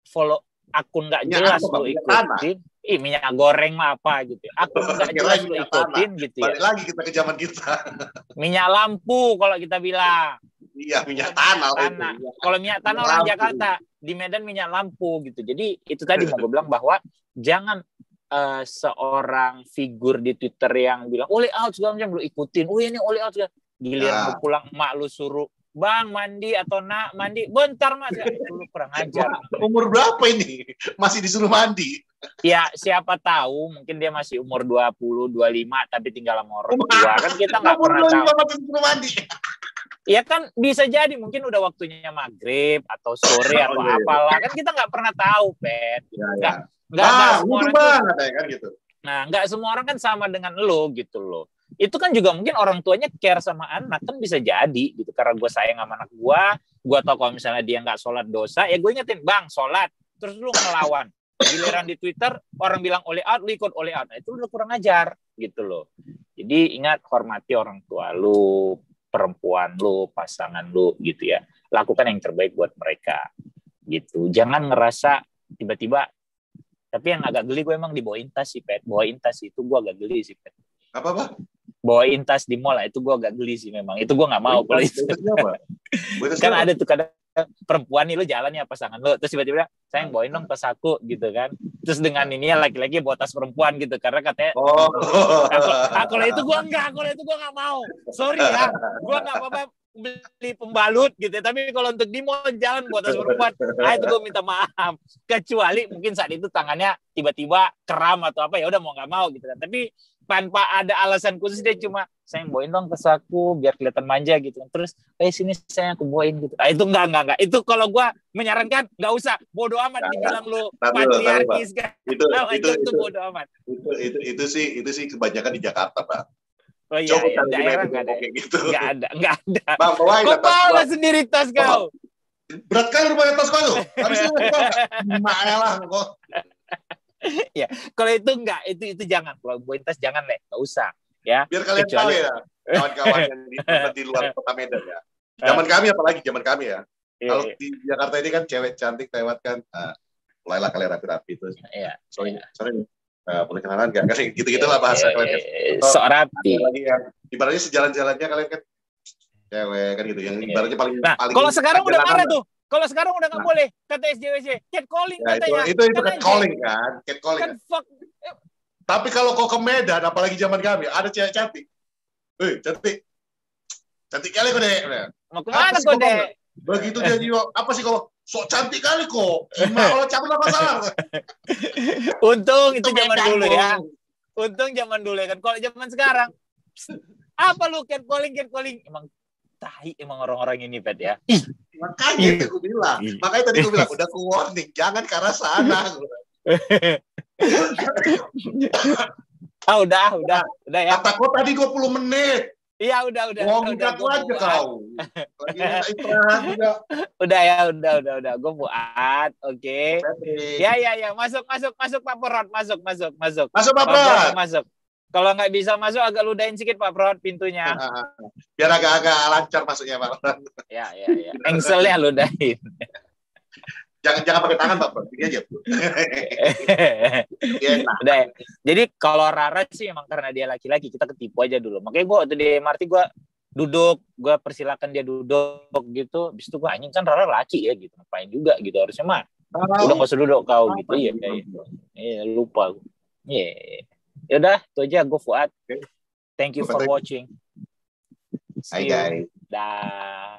follow akun nggak jelas lu ikutin. ih minyak goreng mah apa gitu akun nggak jelas lu ikutin gitu ya. Balik lagi kita ke zaman kita. Minyak lampu kalau kita bilang. Iya minyak tanah tanah. Kalau minyak tanah orang Jakarta di Medan minyak lampu gitu. Jadi itu tadi mau gue bilang bahwa jangan uh, seorang figur di Twitter yang bilang oleh out segala macam lu ikutin. Oh ini oleh out giliran nah. pulang mak lu suruh Bang mandi atau nak mandi. Bentar mas. Ya, lu kurang ajar. Umur berapa ini? Masih disuruh mandi? Ya siapa tahu mungkin dia masih umur 20 25 tapi tinggal sama orang tua. Kan kita nggak pernah tahu. masih disuruh mandi? Ya kan bisa jadi. Mungkin udah waktunya maghrib atau sore atau oh, apalah. Kan kita nggak pernah tahu pet. Ya, nggak ya. nggak ah, semua orang banget, tuh, kan gitu. nah nggak semua orang kan sama dengan lo gitu loh itu kan juga mungkin orang tuanya care sama anak kan bisa jadi gitu. Karena gue sayang sama anak gue gue tau kalau misalnya dia nggak sholat dosa ya gue ingetin bang sholat. Terus lu ngelawan. Giliran di Twitter orang bilang oleh out lu ikut oleh out nah, itu udah kurang ajar gitu loh. Jadi ingat hormati orang tua lu perempuan lu pasangan lu gitu ya. Lakukan yang terbaik buat mereka gitu. Jangan ngerasa tiba-tiba tapi yang agak geli gue emang dibawain tas sih pet. Bawain tas itu gue agak geli sih pet. Apa apa bawain tas di mall itu gue agak geli sih memang. Itu gue nggak mau kalau itu. kan ada tuh kadang perempuan nih lu jalan ya pasangan lu? Terus tiba-tiba sayang bawain dong tas aku gitu kan. Terus dengan ini ya laki-laki bawa tas perempuan gitu karena katanya oh. Nah, kalau itu gue enggak kalau itu gue nggak mau. Sorry ya gue nggak apa-apa beli pembalut gitu. Tapi kalau untuk di mall jalan buat tas perempuan. Ah itu gue minta maaf. Kecuali mungkin saat itu tangannya tiba-tiba keram atau apa ya udah mau nggak mau gitu kan. Tapi tanpa ada alasan khusus dia cuma saya bawain dong ke saku biar kelihatan manja gitu. Terus eh sini saya aku bawain gitu. Ah, itu enggak enggak enggak. Itu kalau gua menyarankan enggak usah. Bodoh amat nah, dibilang lu patriarkis kan. Itu, nah, itu, itu, itu. bodoh amat. Itu, itu itu sih itu sih kebanyakan di Jakarta pak. Oh iya, Coba iya. daerah enggak ada. Gitu. Enggak ada, enggak ada. Bang, bawain bawa sendiri tas kau. Berat kali rupanya tas kau. Tuh. Habis itu lah kok. ya kalau itu enggak itu itu jangan. Kalau buat tas jangan leh nggak usah ya. Biar kalian Kecuali... tahu ya kawan-kawan yang di, di luar kota Medan ya. Zaman kami apalagi zaman kami ya. Yeah, kalau yeah. di Jakarta ini kan cewek cantik lewat kan uh, mulailah kalian rapi-rapi itu yeah, sorry yeah. sorry uh, boleh kenalan nggak? Kasih gitu gitulah bahasa yeah, kalian kan so, sok rapi lagi yang ibaratnya sejalan-jalannya kalian kan cewek kan gitu yang iya. ibaratnya paling nah, paling kalau sekarang udah marah tuh kalau sekarang udah nggak nah. boleh kata SJWC. Catcalling ya, katanya. Itu, itu, itu kan calling kan. Catcalling kan. kan. Fuck. Tapi kalau kau ke Medan, apalagi zaman kami, ada cewek cantik. Hei, cantik. Cantik kali kau deh. Mau ke mana kau deh? Begitu dia jiwa, apa sih kau? Sok cantik kali kok. Gimana kalau cabut apa salah? Untung itu zaman dulu ya. Untung zaman dulu ya kan. Kalau zaman sekarang, apa lu catcalling, catcalling? Emang tahi emang orang-orang ini, Pet ya. Makanya itu gue bilang. Makanya tadi gue bilang, udah ku warning, jangan ke arah sana. ah udah, udah, udah ya. Kata kau tadi 20 menit. Iya udah udah. Udah, aku aja kau. Lagi istirahat juga. Udah ya udah udah udah. Gue buat, oke. Okay. Ya ya ya masuk masuk masuk Pak Porot masuk masuk masuk. Masuk Pak Porot. Masuk. Kalau nggak bisa masuk agak ludahin sedikit Pak Prot pintunya. Biar agak-agak lancar masuknya Pak. Ya ya ya. Engselnya ludahin. jangan jangan pakai tangan Pak Prot, ini aja. ya, Udah. Ya. Jadi kalau Rara sih emang karena dia laki-laki kita ketipu aja dulu. Makanya gue waktu di MRT gue duduk, gue persilakan dia duduk gitu. Habis itu gue anjing kan Rara laki ya gitu. Ngapain juga gitu harusnya mah. Udah gak usah duduk kau gitu. Iya, iya. Iya, lupa. Iya. Yaudah, itu aja gue Fuad. Thank you for watching. See Hi guys. Dah.